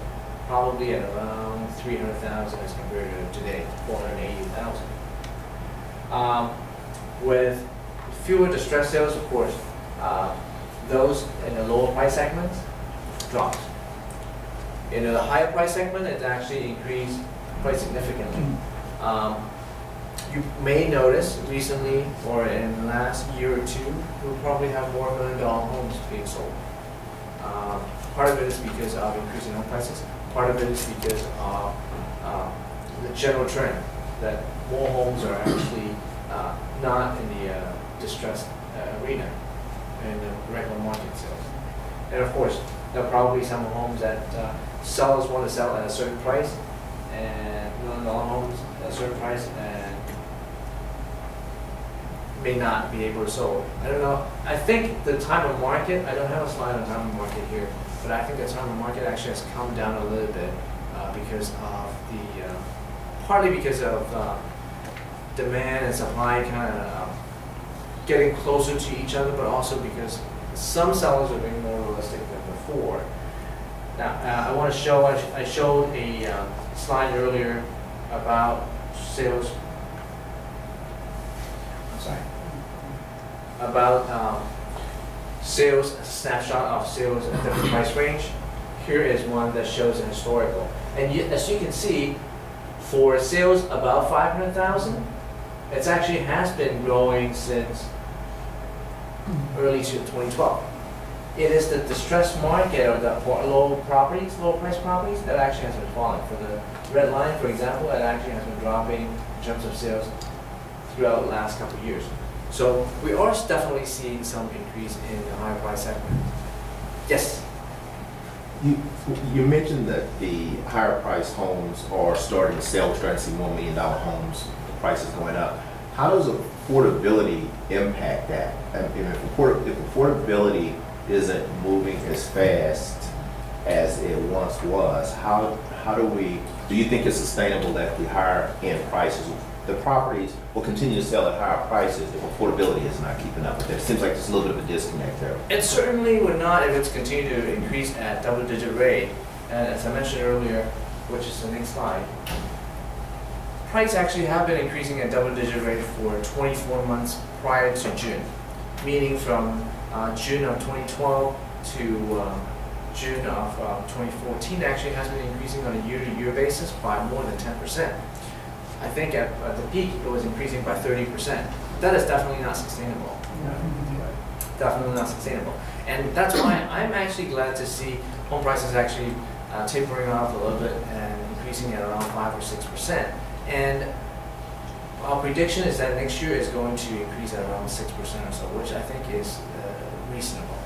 Speaker 9: probably at around 300,000 as compared to today, 480,000. Um, with fewer distress sales, of course, uh, those in the lower price segments dropped. In the higher price segment, it's actually increased quite significantly. Um, you may notice recently, or in the last year or two, we'll probably have more million dollar homes being sold. Um, Part of it is because of increasing home prices, part of it is because of um, the general trend that more homes are actually uh, not in the uh, distressed uh, arena, in the regular market sales. And of course, there are probably some homes that uh, sellers want to sell at a certain price, and dollar homes at a certain price, and may not be able to sell. I don't know, I think the time of market, I don't have a slide on time of market here, but I think the time of market actually has come down a little bit uh, because of the, uh, partly because of uh, demand and supply kind of getting closer to each other, but also because some sellers are being more realistic than before. Now, uh, I want to show, I sh- I showed a uh, slide earlier about sales. I'm sorry. About um, sales, a snapshot of sales at different price range. Here is one that shows a historical. And you, as you can see, for sales above 500,000, it actually has been growing since early to 2012. It is the distressed market or the low properties, low price properties that actually has been falling. For the red line, for example, it actually has been dropping in terms of sales throughout the last couple of years. So we are definitely seeing some increase in the higher price segment. Yes.
Speaker 3: You, you mentioned that the higher priced homes are starting to sell, we're starting to see more million dollar homes, the price is going up. How does affordability impact that? If afford- if affordability isn't moving as fast as it once was, how, how do we, do you think it's sustainable that the higher end prices, the properties will continue to sell at higher prices if affordability is not keeping up with it? It seems like there's a little bit of a disconnect there.
Speaker 9: It certainly would not if it's continued to increase at double-digit rate. And as I mentioned earlier, which is the next slide, prices actually have been increasing at double-digit rate for 24 months prior to June, meaning from uh, June of 2012 to um, June of uh, 2014 actually has been increasing on a year-to-year basis by more than 10%. I think at, at the peak it was increasing by 30%. That is definitely not sustainable. Definitely not sustainable. And that's why I'm actually glad to see home prices actually uh, tapering off a little bit and increasing at around 5 or 6%. And our prediction is that next year is going to increase at around 6% or so, which I think is uh, reasonable.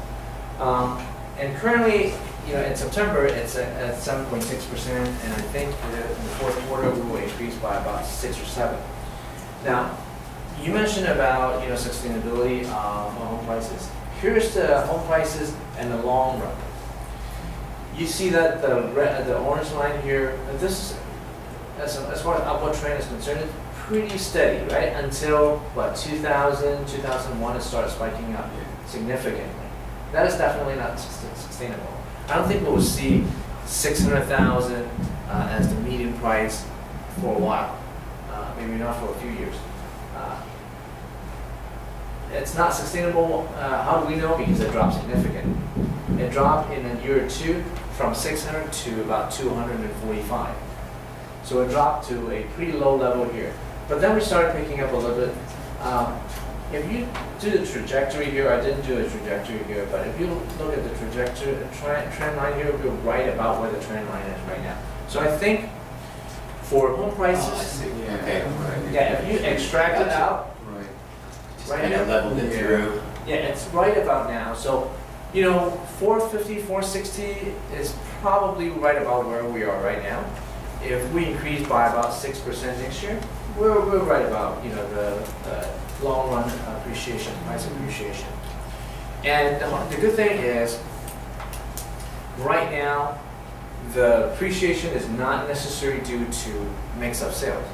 Speaker 9: Um, and currently, you know, in September, it's at, at 7.6%, and I think uh, in the fourth quarter, we will increase by about 6 or 7. Now, you mentioned about, you know, sustainability of home prices. Here's the home prices in the long run. You see that the red, the orange line here, this is, as, as far as upward trend is concerned, it's pretty steady, right? Until, what, 2000, 2001, it started spiking up significantly. That is definitely not sustainable. I don't think we'll see 600,000 uh, as the median price for a while, uh, maybe not for a few years. Uh, It's not sustainable, uh, how do we know? Because it dropped significantly. It dropped in a year or two from 600 to about 245. So it dropped to a pretty low level here. But then we started picking up a little bit. Um, if you do the trajectory here, I didn't do a trajectory here, but if you look at the trajectory, the trend, trend line here, we're right about where the trend line is right now. So I think for home prices, oh,
Speaker 4: Okay.
Speaker 9: yeah, if you extract it out,
Speaker 4: Just
Speaker 9: Right
Speaker 4: kind of leveled it through.
Speaker 9: yeah, it's right about now. So, you know, 450, 460 is probably right about where we are right now. If we increase by about 6% next year, we're, we're right about, you know, the, the long run appreciation, price appreciation. And the, good thing is, right now, the appreciation is not necessarily due to mix-up sales.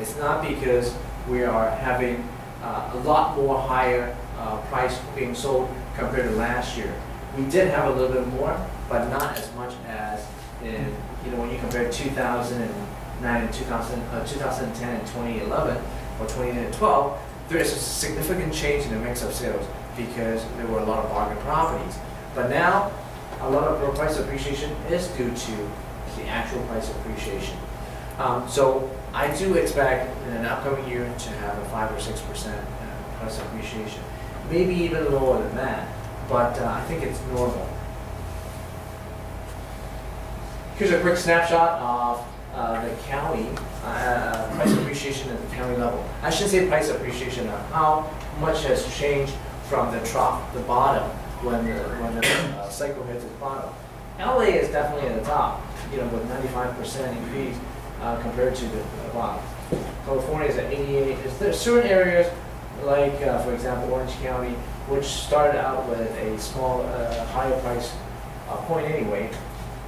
Speaker 9: It's not because we are having uh, a lot more higher uh, price being sold compared to last year. We did have a little bit more, but not as much as in, you know, when you compare 2009 and 2000, uh, 2010 and 2011 or 2012, there is a significant change in the mix of sales because there were a lot of bargain properties. But now, a lot of price appreciation is due to the actual price appreciation. Um, so I do expect in an upcoming year to have a five or six percent uh, price appreciation, maybe even lower than that, but uh, I think it's normal. Here's a quick snapshot of uh, the county, uh, price appreciation at the county level. I should say price appreciation of how much has changed from the trough, the bottom, when the, when the uh, cycle hits its bottom. LA is definitely at the top, you know, with 95% increase uh, compared to the the bottom. California is at 88. Is there certain areas, like uh, for example Orange County, which started out with a small, uh, higher price uh, point anyway,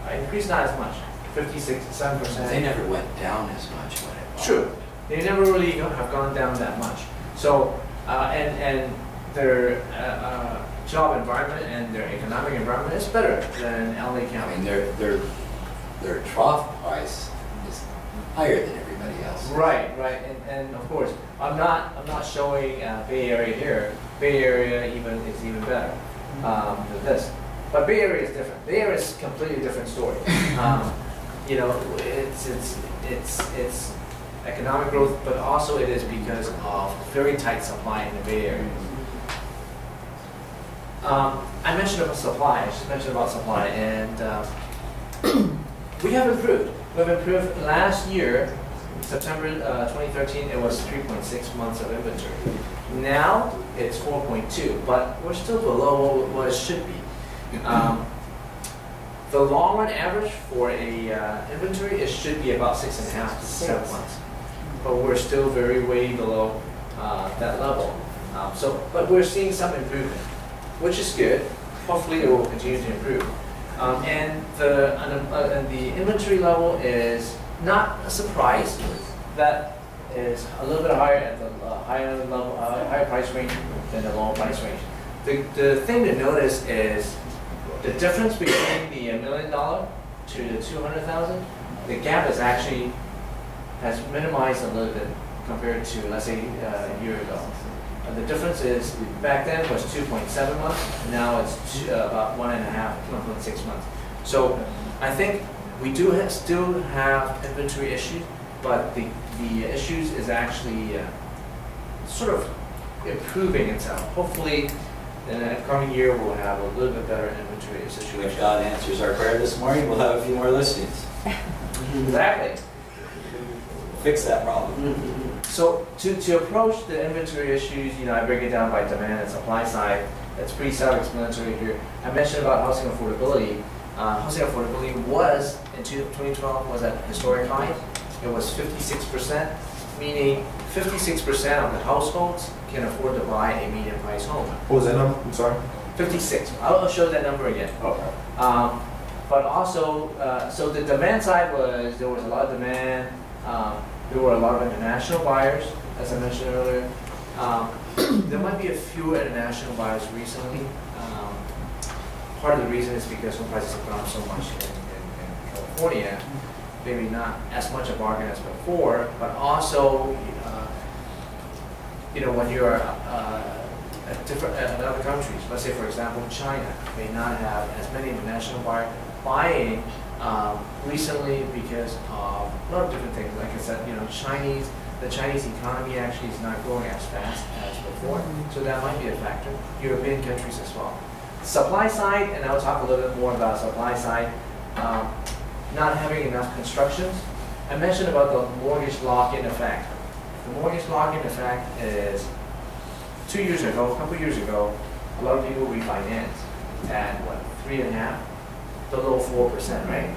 Speaker 9: uh, increased not as much, 56, 7 percent.
Speaker 4: They never went down as much when it.
Speaker 9: True. They never really have gone down that much. So, uh, and, and their uh, uh, job environment and their economic environment is better than LA County.
Speaker 4: I mean, their, their, their trough price is higher than everybody else.
Speaker 9: Right, right, and, and of course, I'm not, I'm not showing uh, Bay Area here. Bay Area even is even better um, than this. But Bay Area is different. Bay Area is a completely different story. Um, you know, it's, it's, it's, it's economic growth, but also it is because of very tight supply in the Bay Area. Um, I mentioned about supply, I just mentioned about supply, and uh, we have improved. We've improved last year, September uh, 2013, it was 3.6 months of inventory. Now it's 4.2, but we're still below what, what it should be. Um, the long run average for a uh, inventory, it should be about six and a half to seven months. But we're still very way below uh, that level. Um, so, but we're seeing some improvement, which is good. Hopefully, it will continue to improve. Um, and the and, uh, and the inventory level is not a surprise. That is a little bit higher at the uh, higher level, uh, higher price range than the lower price range. The, the thing to notice is the difference between the million dollar to the two hundred thousand. The gap is actually has minimized a little bit compared to let's say uh, a year ago. Uh, the difference is back then was 2.7 months. Now it's two, uh, about one and a half, 1.6 months. So I think we do ha still have inventory issues, but the the issues is actually uh, sort of improving itself. Hopefully, in the coming year, we'll have a little bit better inventory
Speaker 6: If
Speaker 9: situation.
Speaker 6: God answers our prayer this morning, we'll have a few more listings.
Speaker 9: Exactly.
Speaker 6: Fix that problem.
Speaker 9: So to, to approach the inventory issues, you know, I break it down by demand and supply side. It's pretty self-explanatory here. I mentioned about housing affordability. Uh, housing affordability was in two- 2012 was at historic high. It was 56%, meaning 56% of the households can afford to buy a medium-priced home.
Speaker 3: What was that number? I'm sorry.
Speaker 9: 56. I'll show that number again.
Speaker 3: Okay.
Speaker 9: Um, but also, uh, so the demand side was, there was a lot of demand, um, there were a lot of international buyers, as I mentioned earlier. Um, there might be a few international buyers recently. Um, part of the reason is because home prices have gone up so much in, in, in California. Maybe not as much a bargain as before, but also, uh, you know, when you're uh, at different other countries, let's say for example China, may not have as many international buyers buying um, recently because of a lot of different things. Like I said, you know, Chinese the Chinese economy actually is not growing as fast as before, so that might be a factor. European countries as well. Supply side, and I'll talk a little bit more about supply side. Um, not having enough constructions. I mentioned about the mortgage lock-in effect. The mortgage lock-in effect is two years ago, a couple years ago, a lot of people refinanced at what, three and a half, the below four percent, right?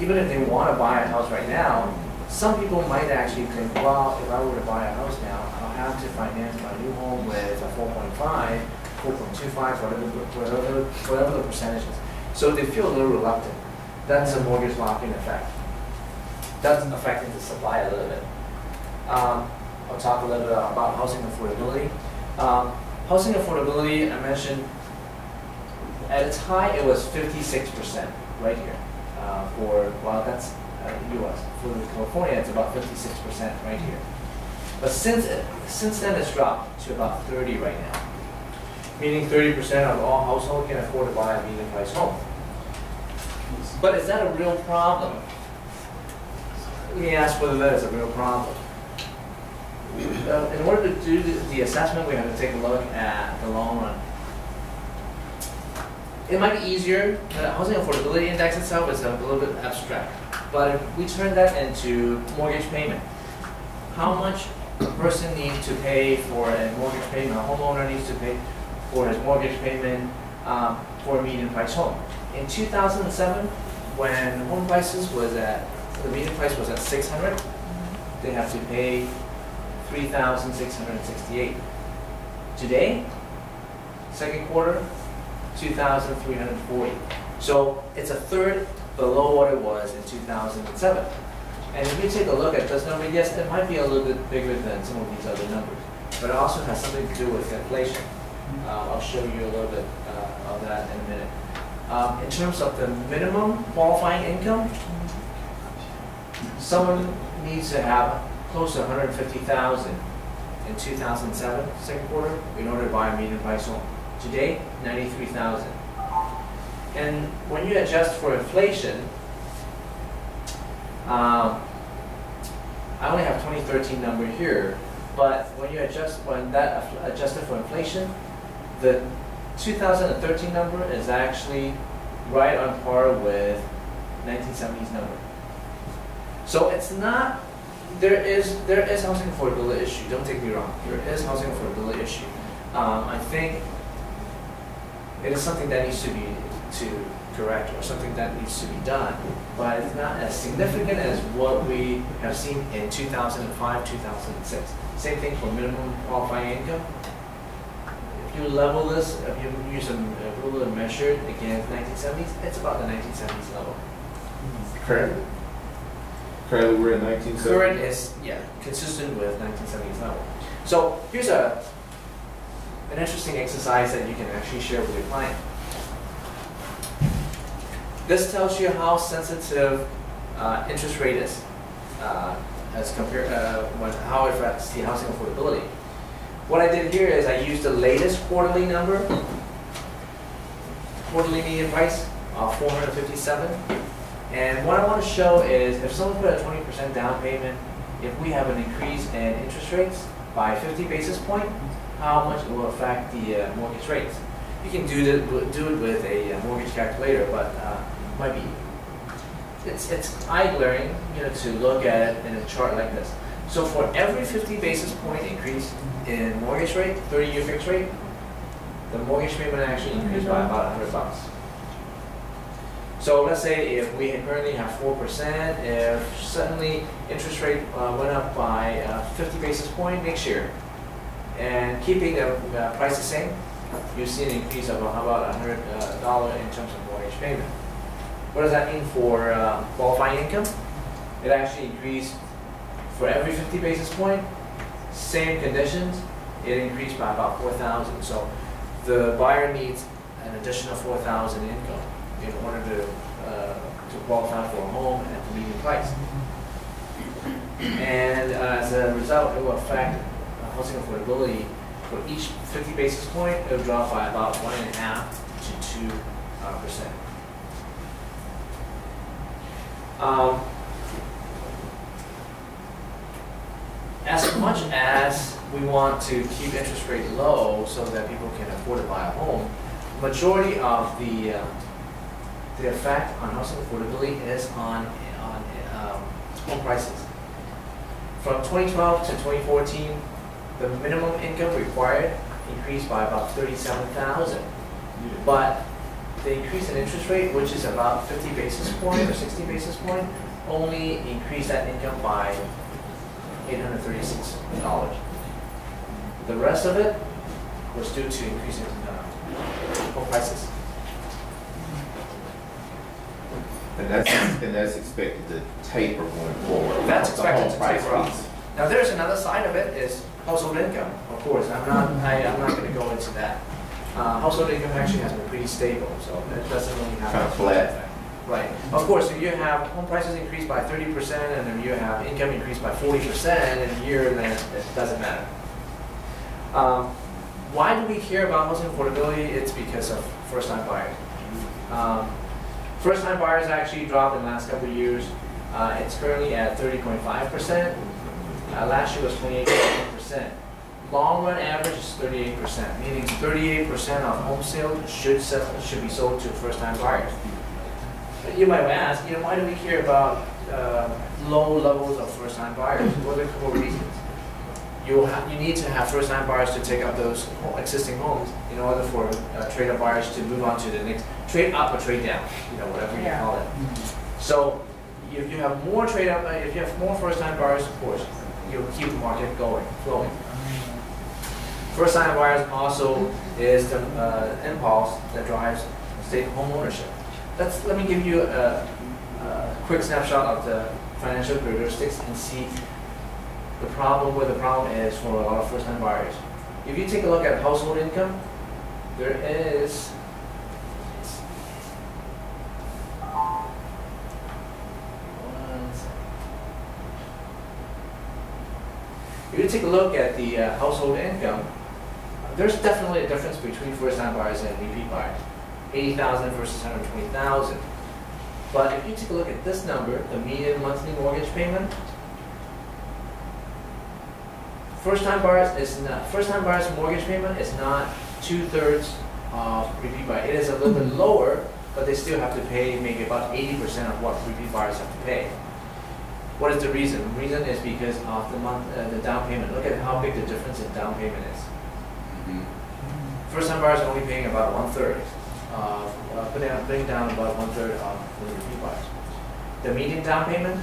Speaker 9: Even if they want to buy a house right now, some people might actually think, well, if I were to buy a house now, I'll have to finance my new home with a 4.5, 4.25, whatever, whatever, whatever the percentage is. So they feel a little reluctant. That's a mortgage lock-in effect. That's affecting the supply a little bit. Um, I'll talk a little bit about housing affordability. Um, housing affordability, I mentioned, at its high, it was 56% right here. Uh, for, well, that's uh, US. For California, it's about 56% right here. But since, it- since then, it's dropped to about 30 right now. Meaning 30% of all households can afford to buy a medium price home. But is that a real problem? Let me ask whether that is a real problem. Uh, in order to do the, the assessment, we have to take a look at the long run. It might be easier, the housing affordability index itself is a little bit abstract. But if we turn that into mortgage payment, how much a person needs to pay for a mortgage payment, a homeowner needs to pay for his mortgage payment um, for a median price home. In 2007, when home prices was at, the median price was at 600, they have to pay 3,668. Today, second quarter, 2,340. So it's a third below what it was in 2007. And if you take a look at this number, yes, it might be a little bit bigger than some of these other numbers, but it also has something to do with inflation. Uh, I'll show you a little bit uh, of that in a minute. Um, in terms of the minimum qualifying income, someone needs to have close to 150,000 in 2007, second quarter, in order to buy a median price home. Today, 93,000. And when you adjust for inflation, um, I only have 2013 number here, but when you adjust, when that adjusted for inflation, the 2013 number is actually right on par with 1970s number. So it's not, there is, there is housing affordability issue, don't take me wrong, there is housing affordability issue. Um, I think it is something that needs to be, to correct, or something that needs to be done, but it's not as significant as what we have seen in 2005, 2006. Same thing for minimum qualifying income. If you level this, if you use a ruler and measure it against 1970s, it's about the 1970s level.
Speaker 3: Currently? Currently, we're in nineteen seventy?
Speaker 9: Current is, yeah, consistent with 1970s level. So here's a, an interesting exercise that you can actually share with your client. This tells you how sensitive uh, interest rate is uh, as compared, uh, when, how it affects the housing affordability. What I did here is I used the latest quarterly number, quarterly median price of 457. And what I want to show is if someone put a 20% down payment, if we have an increase in interest rates by 50 basis point, how much it will affect the uh, mortgage rates. You can do it, do it with a uh, mortgage calculator, but uh, might be, it's, it's eye glaring, you know, to look at it in a chart like this. So for every 50 basis point increase in mortgage rate, 30-year fixed rate, the mortgage payment actually increased by about 100 bucks. So let's say if we currently have four percent, if suddenly interest rate uh, went up by uh, fifty basis point next year, and keeping the uh, price the same, you see an increase of uh, about a $100 in terms of mortgage payment. What does that mean for uh, qualifying income? It actually increased for every fifty basis point, same conditions, it increased by about four thousand. So the buyer needs an additional four thousand income in order to, uh, to qualify for a home at the median price. And uh, as a result, it will affect housing affordability for each 50 basis point, it will drop by about one and a half to two uh, percent. Um, as much as we want to keep interest rate low so that people can afford to buy a home, majority of the uh, the effect on housing affordability is on, on um, home prices. From 2012 to 2014, the minimum income required increased by about 37,000. But the increase in interest rate, which is about 50 basis point or 60 basis point, only increased that income by $836. The rest of it was due to increasing uh, home prices.
Speaker 3: And that's, and that's expected to taper going forward.
Speaker 9: That's expected to taper off. Now, there's another side of it is household income, of course. I'm not, I, I'm not gonna go into that. Uh, household income actually has been pretty stable, so it doesn't really have.
Speaker 3: Kinda
Speaker 9: much
Speaker 3: flat.
Speaker 9: Right. Of course, if you have home prices increased by thirty percent and then you have income increased by forty percent in a year, then it doesn't matter. Um, why do we care about housing affordability? It's because of first-time buyers. Um, First-time buyers actually dropped in the last couple of years. Uh, It's currently at 30.5%. Uh, Last year was 28.1%. Long-run average is 38%, meaning 38% of home sales should sell, should be sold to first-time buyers. You might ask, you know, why do we care about uh, low levels of first-time buyers? What are the of reasons? You ha you need to have first-time buyers to take up those existing homes in order for uh, trade-up buyers to move on to the next, trade up or trade down, you know, whatever you call it. So if you have more trade-up, uh, if you have more first-time buyers, of course, you'll keep the market going, flowing. First-time buyers also is the uh, impulse that drives state home ownership. Let's, let me give you a, a quick snapshot of the financial characteristics and see the problem, where the problem is for a lot of first-time buyers. If you take a look at household income, there is. If you take a look at the uh, household income, there's definitely a difference between first-time buyers and repeat buyers. 80,000 versus 120,000. But if you take a look at this number, the median monthly mortgage payment, First-time buyers is not, first-time buyers mortgage payment is not two-thirds of repeat buyer. It is a little bit lower, but they still have to pay maybe about eighty percent of what repeat buyers have to pay. What is the reason? The reason is because of the month, uh, the down payment. Look at how big the difference in down payment is.
Speaker 4: Mhm.
Speaker 9: First-time buyers are only paying about one-third, uh, uh, putting, down- putting down about one-third of the repeat buyers. The median down payment,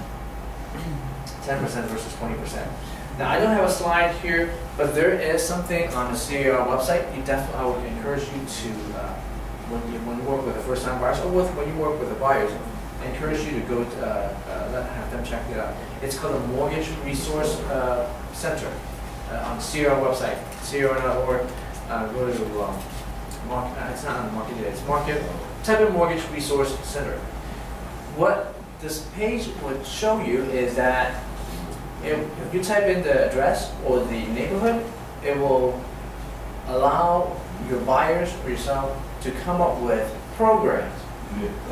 Speaker 9: ten percent versus twenty percent. Now, I don't have a slide here, but there is something on the CAR website. You definitely, I would encourage you to, uh, when you, when you work with the first-time buyers, or with, when you work with the buyers, I encourage you to go, to, uh, uh, let, have them check it out. It's called the Mortgage Resource, uh, Center, uh, on CAR website, CAR.org, uh, go to, um, mark, uh, it's not on the market, yet, it's market, type in Mortgage Resource Center. What this page would show you is that if, if you type in the address or the neighborhood, it will allow your buyers or yourself to come up with programs,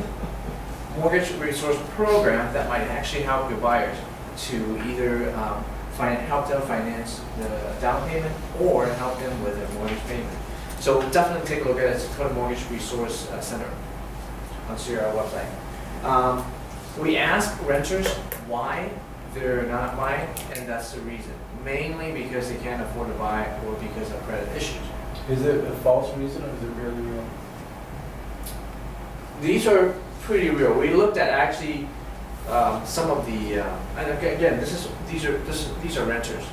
Speaker 9: mortgage resource program that might actually help your buyers to either um, find, help them finance the down payment or help them with their mortgage payment. So definitely take a look at it. It's called Mortgage Resource uh, Center on CAR website. Um, we ask renters why they're not buying, and that's the reason. Mainly because they can't afford to buy or because of credit issues.
Speaker 10: Is it a false reason or is it really real?
Speaker 9: These are pretty real. We looked at actually um, some of the, uh, and again, this is these are this these are renters.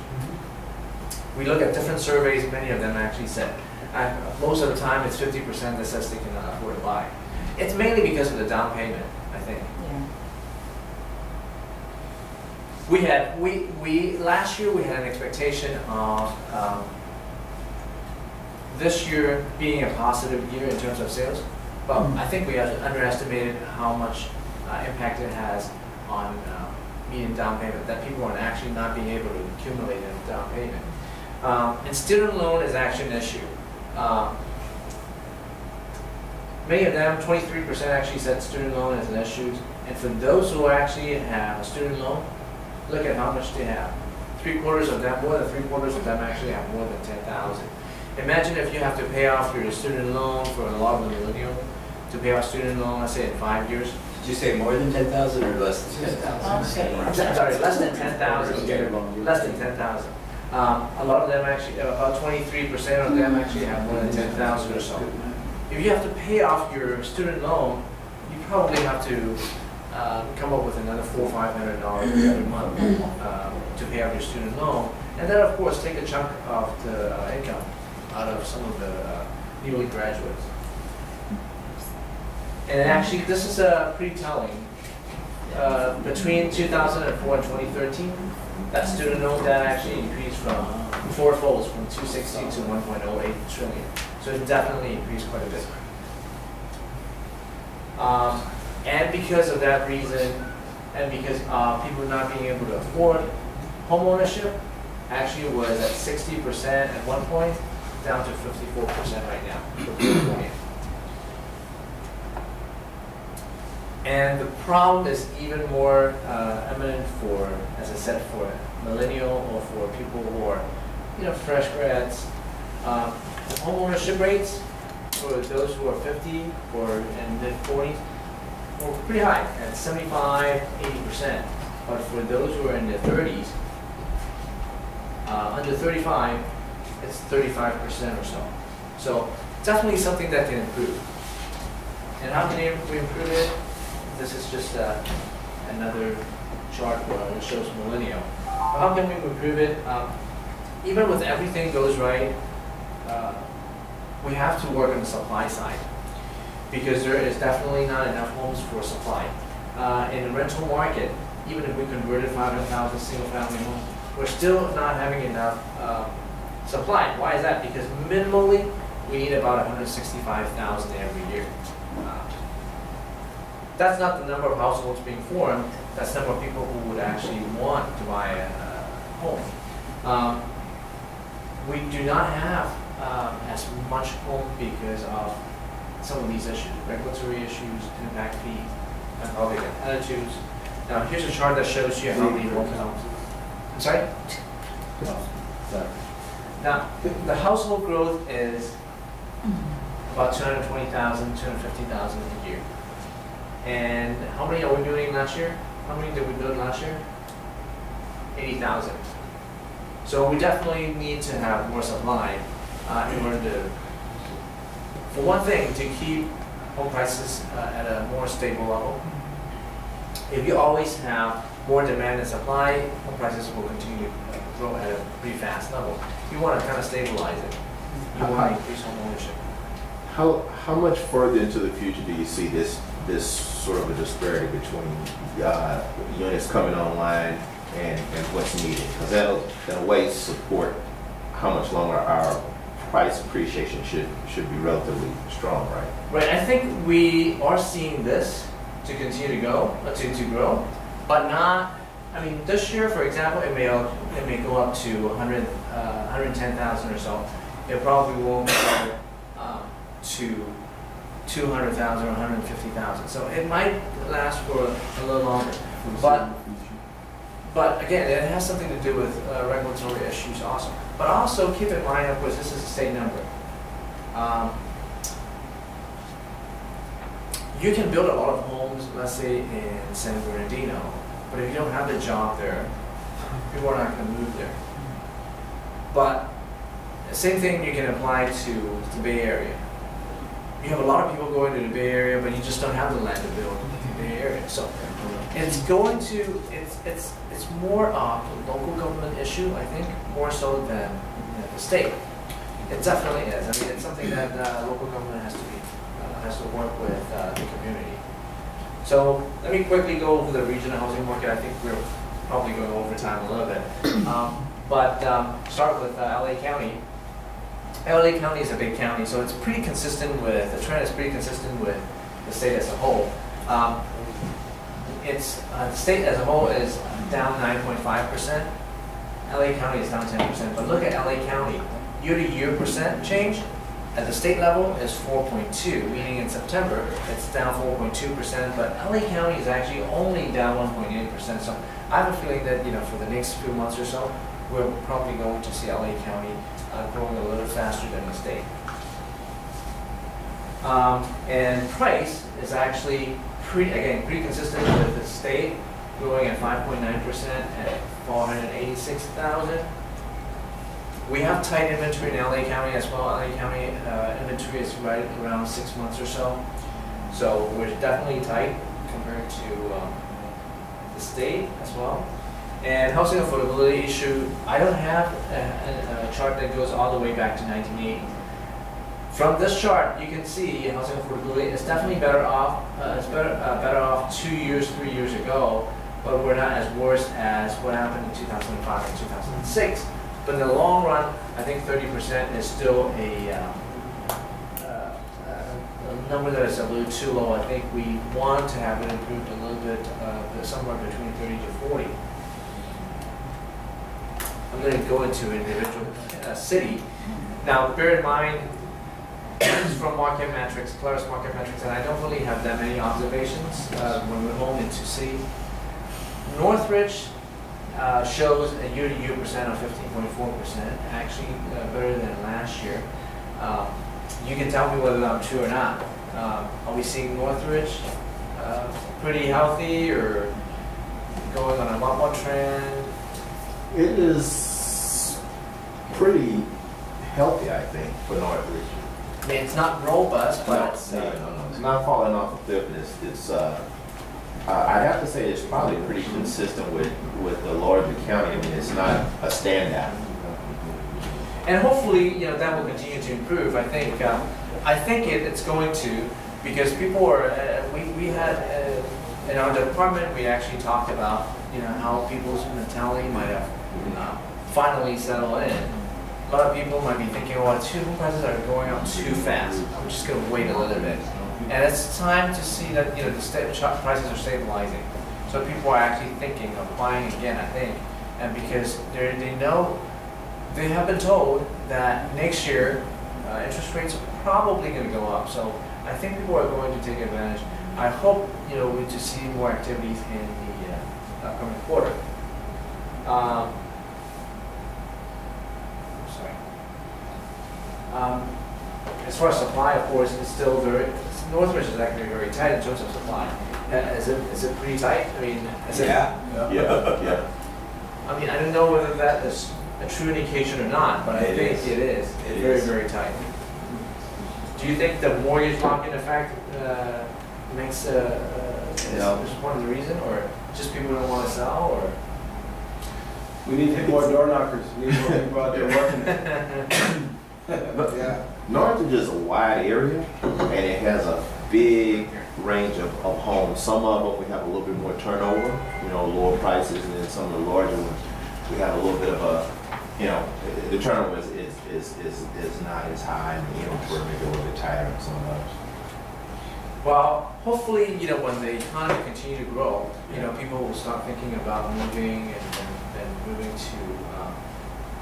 Speaker 9: We look at different surveys. Many of them actually said, uh, most of the time it's 50% that says they cannot afford to buy. It's mainly because of the down payment, I think. Yeah. We had, we, we, last year we had an expectation of, um, this year being a positive year in terms of sales. But I think we had underestimated how much uh, impact it has on uh, median down payment, that people are actually not being able to accumulate a down payment. Um, And student loan is actually an issue. Um, Many of them, twenty-three percent actually said student loan is an issue. And for those who actually have a student loan, look at how much they have. Three quarters of them, more than three quarters of them actually have more than ten thousand. Imagine if you have to pay off your student loan for a lot of the millennial, to pay off student loan, let's say in five years.
Speaker 4: Did you say more than ten thousand or less than ten thousand?
Speaker 9: I'm Sorry, less than ten thousand, less than ten thousand. Um, a lot of them actually, about twenty-three percent of them actually have more than ten thousand or so. If you have to pay off your student loan, you probably have to, uh, come up with another four, five hundred dollars every month, um, to pay off your student loan. And then, of course, take a chunk of the uh, income out of some of the uh, newly graduates. And actually, this is, uh, pretty telling. Uh, between two thousand and four and twenty thirteen, that student loan debt actually increased from four folds, from two sixty to one point oh eight trillion. So it definitely increased quite a bit. Um, and because of that reason, and because uh, people not being able to afford homeownership, actually was at sixty percent at one point, down to fifty-four percent right now. for California. And the problem is even more uh, eminent for, as I said, for millennial or for people who are, you know, fresh grads. Um, homeownership rates for those who are 50 or in mid 40s were pretty high at 75, 80 percent. But for those who are in their 30s, uh, under 35, it's 35 percent or so. So definitely something that can improve. And how can we improve it? This is just uh, another chart where it shows millennial. How can we improve it? Um, even with everything goes right, uh, we have to work on the supply side because there is definitely not enough homes for supply. Uh, in the rental market, even if we converted 500,000 single-family homes, we're still not having enough uh, supply. Why is that? Because minimally, we need about 165,000 every year. That's not the number of households being formed. That's the number of people who would actually want to buy a, a home. Um, we do not have um, as much home because of some of these issues, regulatory issues, impact fee, and public attitudes. Now, here's a chart that shows you how many homes. I'm sorry? So, now, the- the household growth is about 220,000, 250,000 a year. And how many are we doing last year? How many did we build last year? 80,000. So we definitely need to have more supply uh, in order to, for one thing, to keep home prices uh, at a more stable level. If you always have more demand than supply, home prices will continue to grow at a pretty fast level. You want to kind of stabilize it. You want to increase home ownership.
Speaker 3: How, how much further into the future do you see this, this sort of a disparity between uh, units coming online and, and what's needed? Because that'll, in a way, support how much longer our price appreciation should, should be relatively strong, right?
Speaker 9: Right, I think we are seeing this to continue to go, uh, to, to grow, but not, I mean, this year, for example, it may, uh, it may go up to 100, uh, 110,000 or so. It probably won't go um, to 200,000 or 150,000. So it might last for a little longer. But, but again, it has something to do with uh, regulatory issues also. But also keep in mind, of course, this is a state number. Um, you can build a lot of homes, let's say in San Bernardino, but if you don't have the job there, people are not going to move there. But the same thing you can apply to the Bay Area. You have a lot of people going to the Bay Area, but you just don't have the land to build in the Bay Area. So it's going to, it's, it's, it's more of a local government issue, I think, more so than you know, the state. It definitely is. I mean, it's something that uh, local government has to be, uh, has to work with uh, the community. So let me quickly go over the regional housing market. I think we're probably going over time a little bit. Um, but um, start with uh, LA County. LA County is a big county, so it's pretty consistent with, the trend is pretty consistent with the state as a whole. Um, it's, uh, the state as a whole is down 9.5%. LA County is down 10%, but look at LA County. Year-to-year percent change at the state level is 4.2, meaning in September, it's down 4.2%, but LA County is actually only down 1.8%. So I have a feeling that, you know, for the next few months or so, we're probably going to see LA County uh, growing a little faster than the state. Um, and price is actually pretty, again, pretty consistent with the state, growing at 5.9% at 486,000. We have tight inventory in LA County as well. LA County uh, inventory is right around six months or so. So we're definitely tight compared to um, the state as well. And housing affordability issue, I don't have a, a, a chart that goes all the way back to 1980. From this chart, you can see housing affordability is definitely better off. Uh, it's better uh, better off two years, three years ago, but we're not as worse as what happened in 2005 and 2006. But in the long run, I think 30% is still a, um, uh, uh, a number that is a little too low. I think we want to have it improved a little bit, uh, somewhere between 30 to 40. I'm going to go into an individual uh, city. Now, bear in mind, this is from Market Metrics, Claris Market Metrics, and I don't really have that many observations uh, when we're home into city. Northridge uh, shows a year-to-year percent of 15.4%, actually uh, better than last year. Um, you can tell me whether I'm true or not. Um, are we seeing Northridge uh, pretty healthy or going on a upward trend?
Speaker 3: It is pretty healthy, I think, for Northridge.
Speaker 9: I mean, it's not robust, but it's,
Speaker 3: no,
Speaker 9: uh,
Speaker 3: no, no, it's not falling off a cliff, it's, it's, uh, I- I'd have to say it's probably pretty consistent with, with the larger county, I mean, it's not a standout.
Speaker 9: And hopefully, you know, that will continue to improve. I think, um, I think it, it's going to, because people are, uh, we, we had, uh, in our department, we actually talked about, you know, how people's mentality might have uh, finally settled in. A lot of people might be thinking, well, two home prices are going up too fast. I'm just going to wait a little bit. And it's time to see that, you know, the sta- prices are stabilizing. So people are actually thinking of buying again, I think. And because they they know they have been told that next year uh, interest rates are probably going to go up. So I think people are going to take advantage. I hope you know we to see more activities in the uh, upcoming quarter. Um, Um, as far as supply, of course, it's still very, Northridge is actually very tight in terms of supply. Uh, Is it, is it pretty tight? I mean, is it?
Speaker 4: Yeah.
Speaker 3: Yeah, yeah.
Speaker 9: I mean, I don't know whether that is a true indication or not, but I think
Speaker 4: is.
Speaker 9: it is.
Speaker 4: It
Speaker 9: It's very,
Speaker 4: is.
Speaker 9: very tight. Do you think the mortgage lock-in effect uh, makes, uh, uh, is is one of the reason, or just people don't want to sell, or?
Speaker 1: We need to hit more door knockers, we need more people out there working.
Speaker 3: But Northridge is just a wide area and it has a big range of, of homes. Some of them, we have a little bit more turnover, you know, lower prices, and then some of the larger ones, we have a little bit of a, you know, the- the turnover is, is, is, is, is not as high, and the inventory maybe a little bit tighter in some of those.
Speaker 9: Well, hopefully, you know, when the economy continue to grow, you know, people will start thinking about moving and, and, and moving to, um,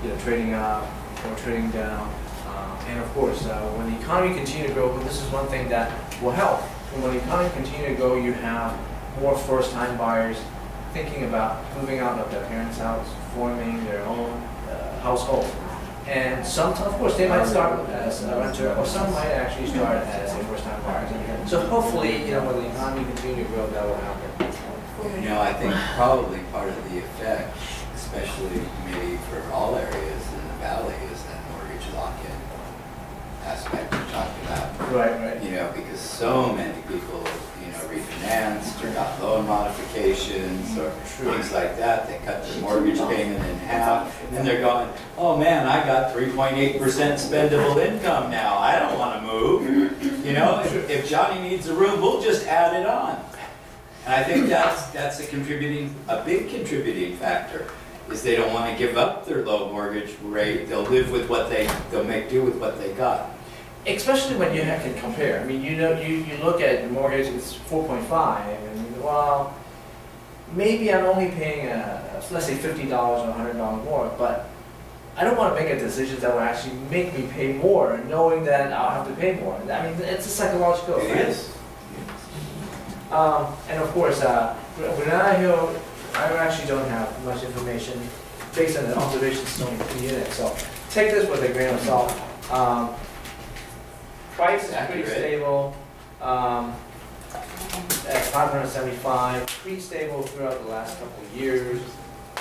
Speaker 9: you know, trading up or trading down. Um, and of course, uh, when the economy continue to grow, this is one thing that will help. And when the economy continue to grow, you have more first-time buyers thinking about moving out of their parents' house, forming their own uh, household. And some, of course, they might start as a renter, or some might actually start as a first-time buyer. So hopefully, you know, when the economy continues to grow, that will happen.
Speaker 4: You know, I think probably part of the effect, especially maybe for all areas in the valley, is that mortgage lock-in aspect you're talking about.
Speaker 9: Right, right.
Speaker 4: You know, because so many people, know, or got loan modifications or things like that. They cut their mortgage payment in half and they're going, oh man, I got three point eight percent spendable income now. I don't want to move. You know, if, if Johnny needs a room, we'll just add it on. And I think that's, that's a contributing, a big contributing factor, is they don't want to give up their low mortgage rate. They'll live with what they, they'll make do with what they got.
Speaker 9: Especially when you have- can compare. I mean, you know, you, you look at mortgage, it's four point five, and well, maybe I'm only paying, a, let's say fifty dollars or hundred dollars more, but I don't want to make a decision that will actually make me pay more, knowing that I'll have to pay more. I mean, it's a psychological
Speaker 4: It
Speaker 9: effect.
Speaker 4: is.
Speaker 9: Um, and of course, uh, Granada Hill, I actually don't have much information based on the observations only three units, so take this with a grain of salt. Um, price is pretty
Speaker 4: Accurate.
Speaker 9: stable, um, at five hundred seventy-five, pretty stable throughout the last couple of years.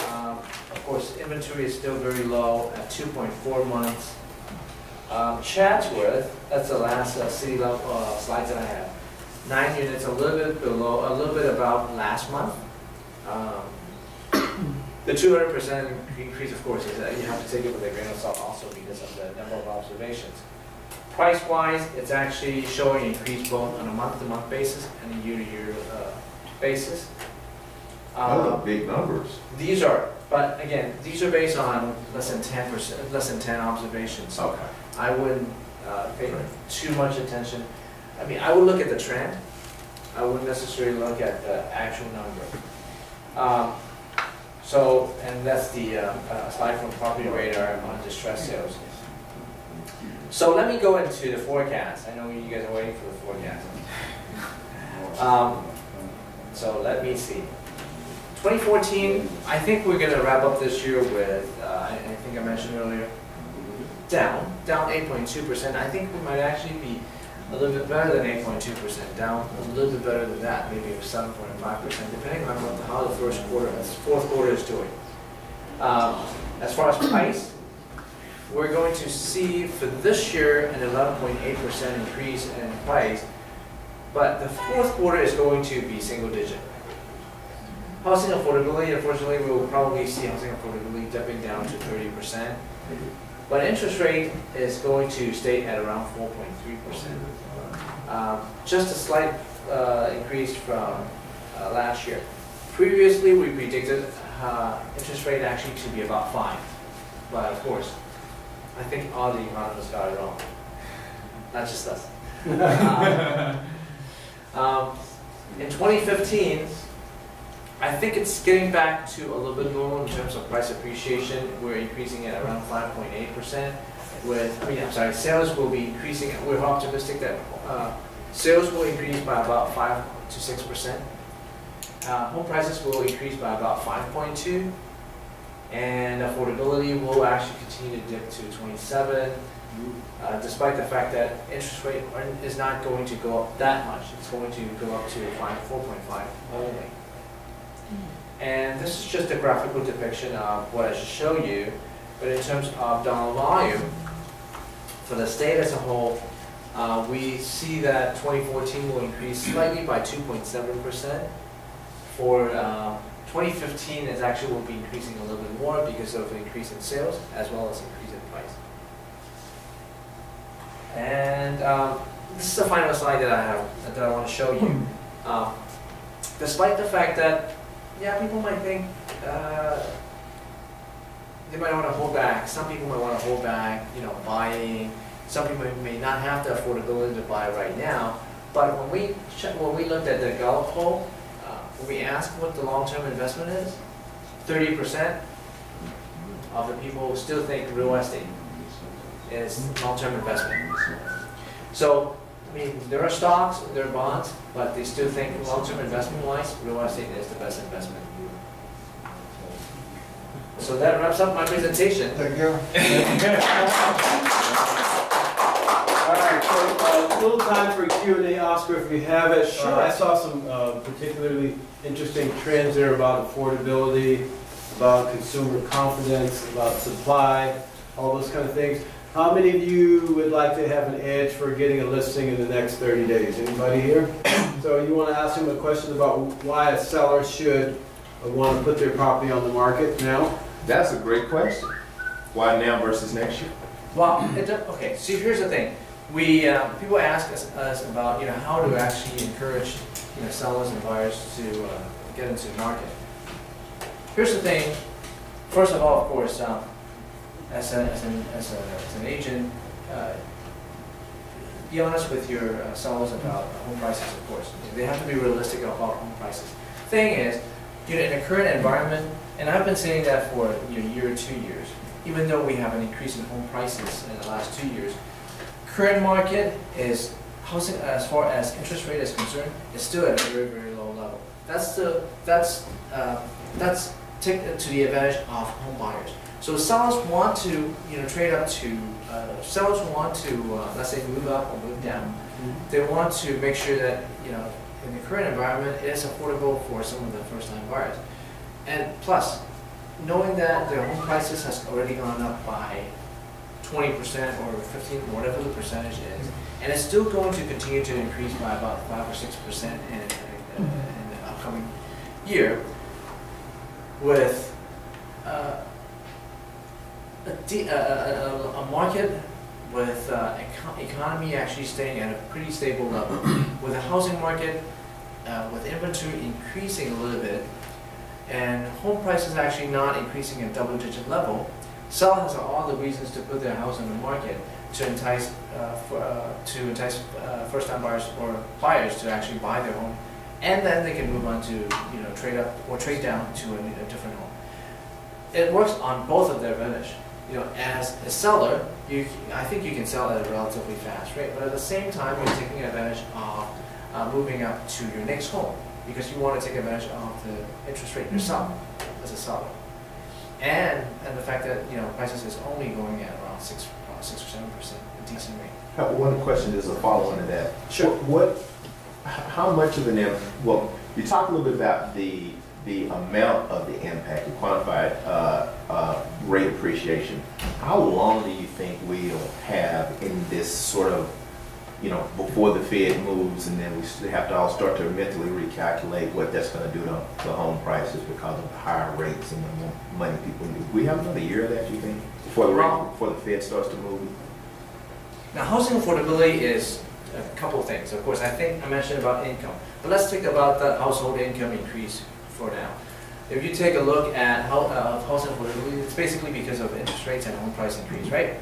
Speaker 9: Um, of course, inventory is still very low at two point four months. Um, Chatsworth, that's the last uh, city level, uh, slides that I have nine units, a little bit below, a little bit about last month. Um, The two hundred percent increase, of course, is that you have to take it with a grain of salt also because of the number of observations. Price-wise, it's actually showing increase both on a month-to-month basis and a year-to-year uh, basis.
Speaker 3: Those are
Speaker 9: Um,
Speaker 3: big numbers.
Speaker 9: These are, but again, these are based on less than ten percent, less than ten observations.
Speaker 3: Okay.
Speaker 9: I wouldn't uh, pay too much attention. I mean, I would look at the trend. I wouldn't necessarily look at the actual number. Um, So, and that's the uh, uh, slide from property radar on distress sales. So let me go into the forecast. I know you guys are waiting for the forecast. Um, So let me see. 2014, I think we're gonna wrap up this year with, uh, I think I mentioned earlier, down, down 8.2%. I think we might actually be a little bit better than 8.2%, down a little bit better than that, maybe 7.5%, depending on what, the- how the first quarter, fourth quarter is doing. Um, As far as price, we're going to see for this year an 11.8% increase in price, but the fourth quarter is going to be single digit. Housing affordability, unfortunately, we will probably see housing affordability dipping down to 30%. But interest rate is going to stay at around 4.3%. Um, Just a slight uh, increase from uh, last year. Previously, we predicted uh, interest rate actually to be about 5. But of course, I think all the economists got it wrong. Not just us. Um, um, In 2015, I think it's getting back to a little bit normal in terms of price appreciation. We're increasing at around 5.8% with, I mean, I'm sorry, sales will be increasing. We're optimistic that uh, sales will increase by about 5 to 6%. Uh, Home prices will increase by about 5.2 and affordability will actually continue to dip to 27 Uh, despite the fact that interest rate is not going to go up that much, it's going to go up to four point five only. And this is just a graphical depiction of what I should show you, but in terms of dollar volume, for the state as a whole, uh, we see that 2014 will increase slightly by 2.7%. For uh, 2015, is actually will be increasing a little bit more because of the increase in sales as well as increase in price. And um, this is the final slide that I have, that I want to show you. Um, Despite the fact that, yeah, people might think, uh, they might want to hold back, some people might want to hold back, you know, buying, some people may not have the affordability to buy right now, but when we, when we looked at the Gallup poll, when we ask what the long-term investment is, thirty percent of the people still think real estate is long-term investment. So, I mean, there are stocks, there are bonds, but they still think long-term investment-wise, real estate is the best investment. So that wraps up my presentation.
Speaker 1: Thank you. All right, so uh, a little time for Q and A, Oscar, if you have it. Uh, I saw some uh, particularly interesting trends there about affordability, about consumer confidence, about supply, all those kind of things. How many of you would like to have an edge for getting a listing in the next 30 days? Anybody here? So you want to ask him a question about why a seller should want to put their property on the market now?
Speaker 3: That's a great question. Why now versus next year?
Speaker 9: Well, it, okay, see, here's the thing. We, uh, people ask us, us about, you know, how to actually encourage, you know, sellers and buyers to, uh, get into the market. Here's the thing, first of all, of course, um, as a, as an, as a, as an agent, uh, be honest with your uh, sellers about home prices, of course. They have to be realistic about home prices. Thing is, you know, in the current environment, and I've been saying that for you know, a year or two years, even though we have an increase in home prices in the last two years, current market is, housing, as far as interest rate is concerned, is still at a very, very low level. That's the, that's, uh, that's take to the advantage of home buyers. So sellers want to, you know, trade up to, uh, sellers want to, uh, let's say, move up or move down. They want to make sure that, you know, in the current environment, it is affordable for some of the first-time buyers. And plus, knowing that the home prices has already gone up by twenty percent or fifteen, whatever the percentage is, and it's still going to continue to increase by about five or six percent in, in, in the upcoming year, with uh, a, de- a, a, market with uh, eco- economy actually staying at a pretty stable level, with a housing market uh, with inventory increasing a little bit, and home prices actually not increasing at double-digit level, sellers have all the reasons to put their house on the market to entice, uh, for, uh, to entice uh, first-time buyers or buyers to actually buy their home, and then they can move on to, you know, trade up or trade down to a, a different home. It works on both of their advantage. You know, as a seller, you, I think you can sell at a relatively fast rate, but at the same time, you're taking advantage of uh, moving up to your next home because you want to take advantage of the interest rate yourself as a seller. And, and the fact that, you know, prices is only going at around six, uh, six or seven percent, a decent rate.
Speaker 3: One question is a follow-on to that.
Speaker 9: Sure.
Speaker 3: What, what- how much of an, well, you talked a little bit about the, the amount of the impact, you quantified uh, uh, rate appreciation. How long do you think we'll have in this sort of, you know, before the Fed moves and then we have to all start to mentally recalculate what that's going to do to, the home prices because of the higher rates and the more money people need? We have another year of that, you think, before the rate, before the Fed starts to move?
Speaker 9: Now, housing affordability is a couple of things. Of course, I think I mentioned about income, but let's think about the household income increase for now. If you take a look at how, uh, housing affordability, it's basically because of interest rates and home price increase, right?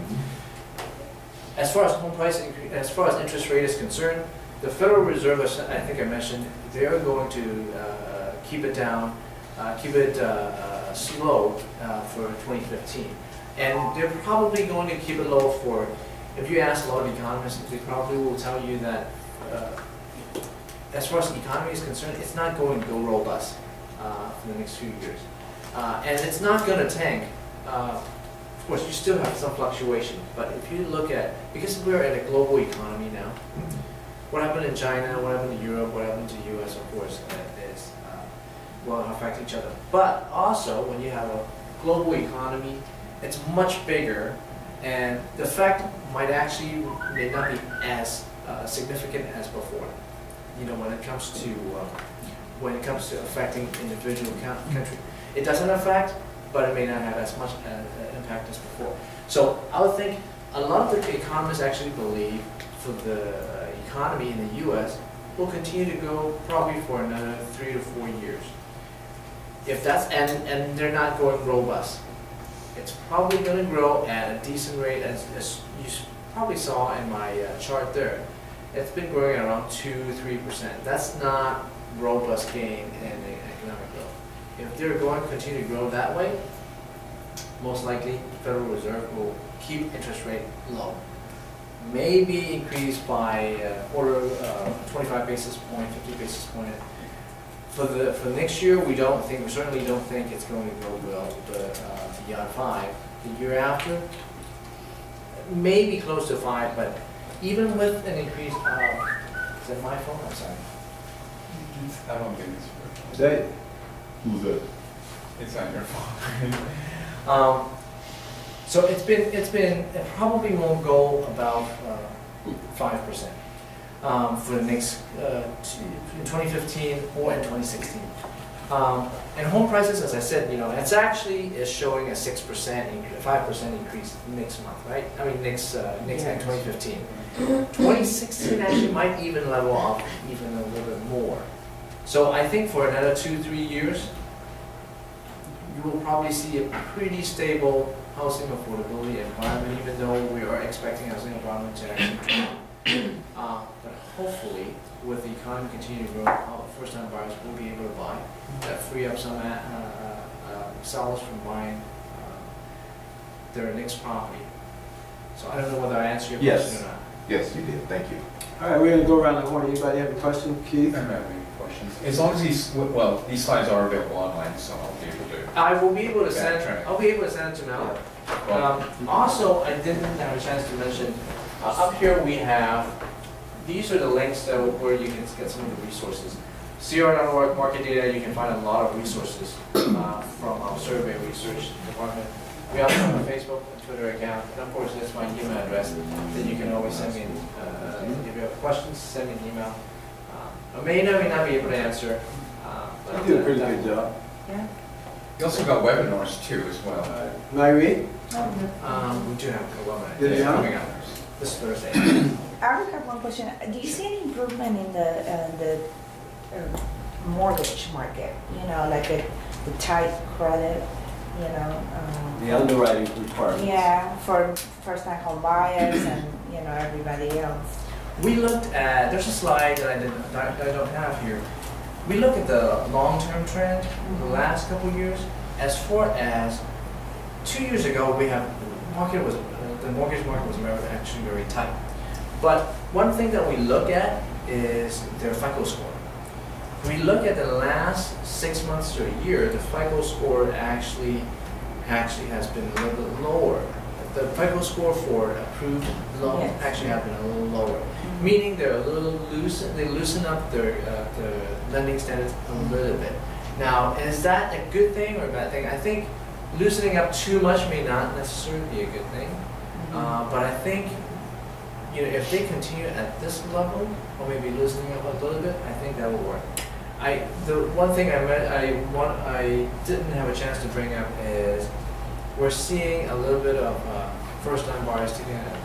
Speaker 9: As far as home price as far as interest rate is concerned, the Federal Reserve, I think I mentioned, they're going to uh, keep it down, uh, keep it uh, uh, slow uh, for 2015. And they're probably going to keep it low for, if you ask a lot of economists, they probably will tell you that uh, as far as the economy is concerned, it's not going to go robust for the next few years. And it's not going to tank of course, you still have some fluctuation, but if you look at, because we're in a global economy now, what happened in China, what happened in Europe, what happened to the US, of course, uh, is, uh, will affect each other. But also, when you have a global economy, it's much bigger, and the effect might actually, may not be as uh, significant as before. You know, when it comes to, uh, when it comes to affecting individual coun- country. It doesn't affect, but it may not have as much uh, impact as before. So I would think a lot of the economists actually believe for the uh, economy in the U.S. will continue to go probably for another three to four years. If that's and and they're not going robust, it's probably going to grow at a decent rate as, as you probably saw in my uh, chart there. It's been growing at around two three percent. That's not robust gain in economic growth. If they're going to continue to grow that way, most likely the Federal Reserve will keep interest rate low. Maybe increase by uh, quarter, uh, 25 basis point, 50 basis point. For the, for next year, we don't think, we certainly don't think it's going to go well, but uh, beyond five. The year after, maybe close to five, but even with an increase of, is that my phone? I'm sorry.
Speaker 11: I don't think it's,
Speaker 1: Say,
Speaker 10: Who's that?
Speaker 11: it's on your phone.
Speaker 9: Um, so it's been, it's been, it probably won't go about uh, five percent um, for the next, uh, in 2015 or in 2016. Um, And home prices, as I said, you know, it's actually is showing a six percent, five percent increase next month, right? I mean, next, uh, next, in 2015. 2016 actually might even level off even a little bit more. So I think for another two, three years, you will probably see a pretty stable housing affordability environment, even though we are expecting housing environment to actually drop. Uh, But hopefully, with the economy continuing to grow, uh, first-time buyers will be able to buy. That free up some uh, uh, uh, sellers from buying uh, their next property. So I don't know whether I answered your
Speaker 3: Yes.
Speaker 9: question or not.
Speaker 3: Yes, you did, thank you.
Speaker 1: all right, we're gonna go around the horn. Anybody have a question?
Speaker 11: I
Speaker 1: Keith?
Speaker 11: Don't have any questions. As long as these, well, these slides are available online, so I'll be able to.
Speaker 9: I will be able to send,
Speaker 11: try.
Speaker 9: I'll be able to send it to Mel.
Speaker 11: Well,
Speaker 9: Um, Also, I didn't have a chance to mention, uh, up here we have, these are the links that where you can get some of the resources. CAR.org market data, you can find a lot of resources uh, from our survey research department. We also have a Facebook and Twitter account, and of course, that's my email address, that you can always send me, uh, if you have questions, send me an email. I may or may not be able to answer. uh, but-
Speaker 1: You do a pretty good job.
Speaker 7: Yeah.
Speaker 11: You also got webinars too as well.
Speaker 1: Mary?
Speaker 9: Um, we do have a webinar.
Speaker 1: Did you?
Speaker 11: Coming out.
Speaker 9: This Thursday.
Speaker 7: I would have one question. Do you see any improvement in the, uh, the uh, mortgage market? You know, like the, the tight credit, you know? um,
Speaker 1: The underwriting requirements.
Speaker 7: Yeah, for first-time home buyers and, you know, everybody else.
Speaker 9: We looked at, there's a slide that I didn't, that I don't have here. We look at the long-term trend, the mm-hmm. last couple of years, as far as, two years ago, we have, market was, the mortgage market was very, actually very tight. But one thing that we look at is their FICO score. We look at the last six months to a year, the FICO score actually, actually has been a little bit lower. The FICO score for approved loans
Speaker 7: Yes.
Speaker 9: actually have been a little lower meaning they're a little loose, they loosen up their, uh, their lending standards a little bit. Now, is that a good thing or a bad thing? I think loosening up too much may not necessarily be a good thing, uh, but I think, you know, if they continue at this level, or maybe loosening up a little bit, I think that will work. I, the one thing I meant, I want, I didn't have a chance to bring up is, we're seeing a little bit of, uh, first-time buyers taking, uh,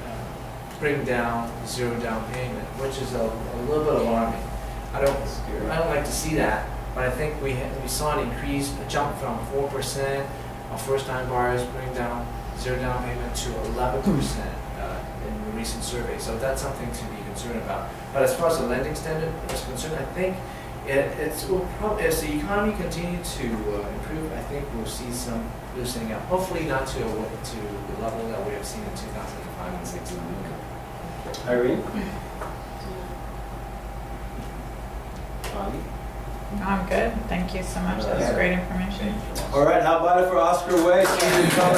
Speaker 9: bring down zero down payment, which is a, a little bit alarming. I don't, I don't like to see that, but I think we, we saw an increase, a jump from four percent of first-time buyers bring down zero down payment to eleven percent uh, in the recent survey. So that's something to be concerned about. But as far as the lending standard is concerned, I think it, it's, will prob- as the economy continues to uh, improve, I think we'll see some loosening up. Hopefully not to, a- to the level that we have seen in two thousand and five and six.
Speaker 1: Irene? Bonnie?
Speaker 7: No, I'm good. Thank you so much. That was great information.
Speaker 1: All right, how about it for Oscar Wei, senior color,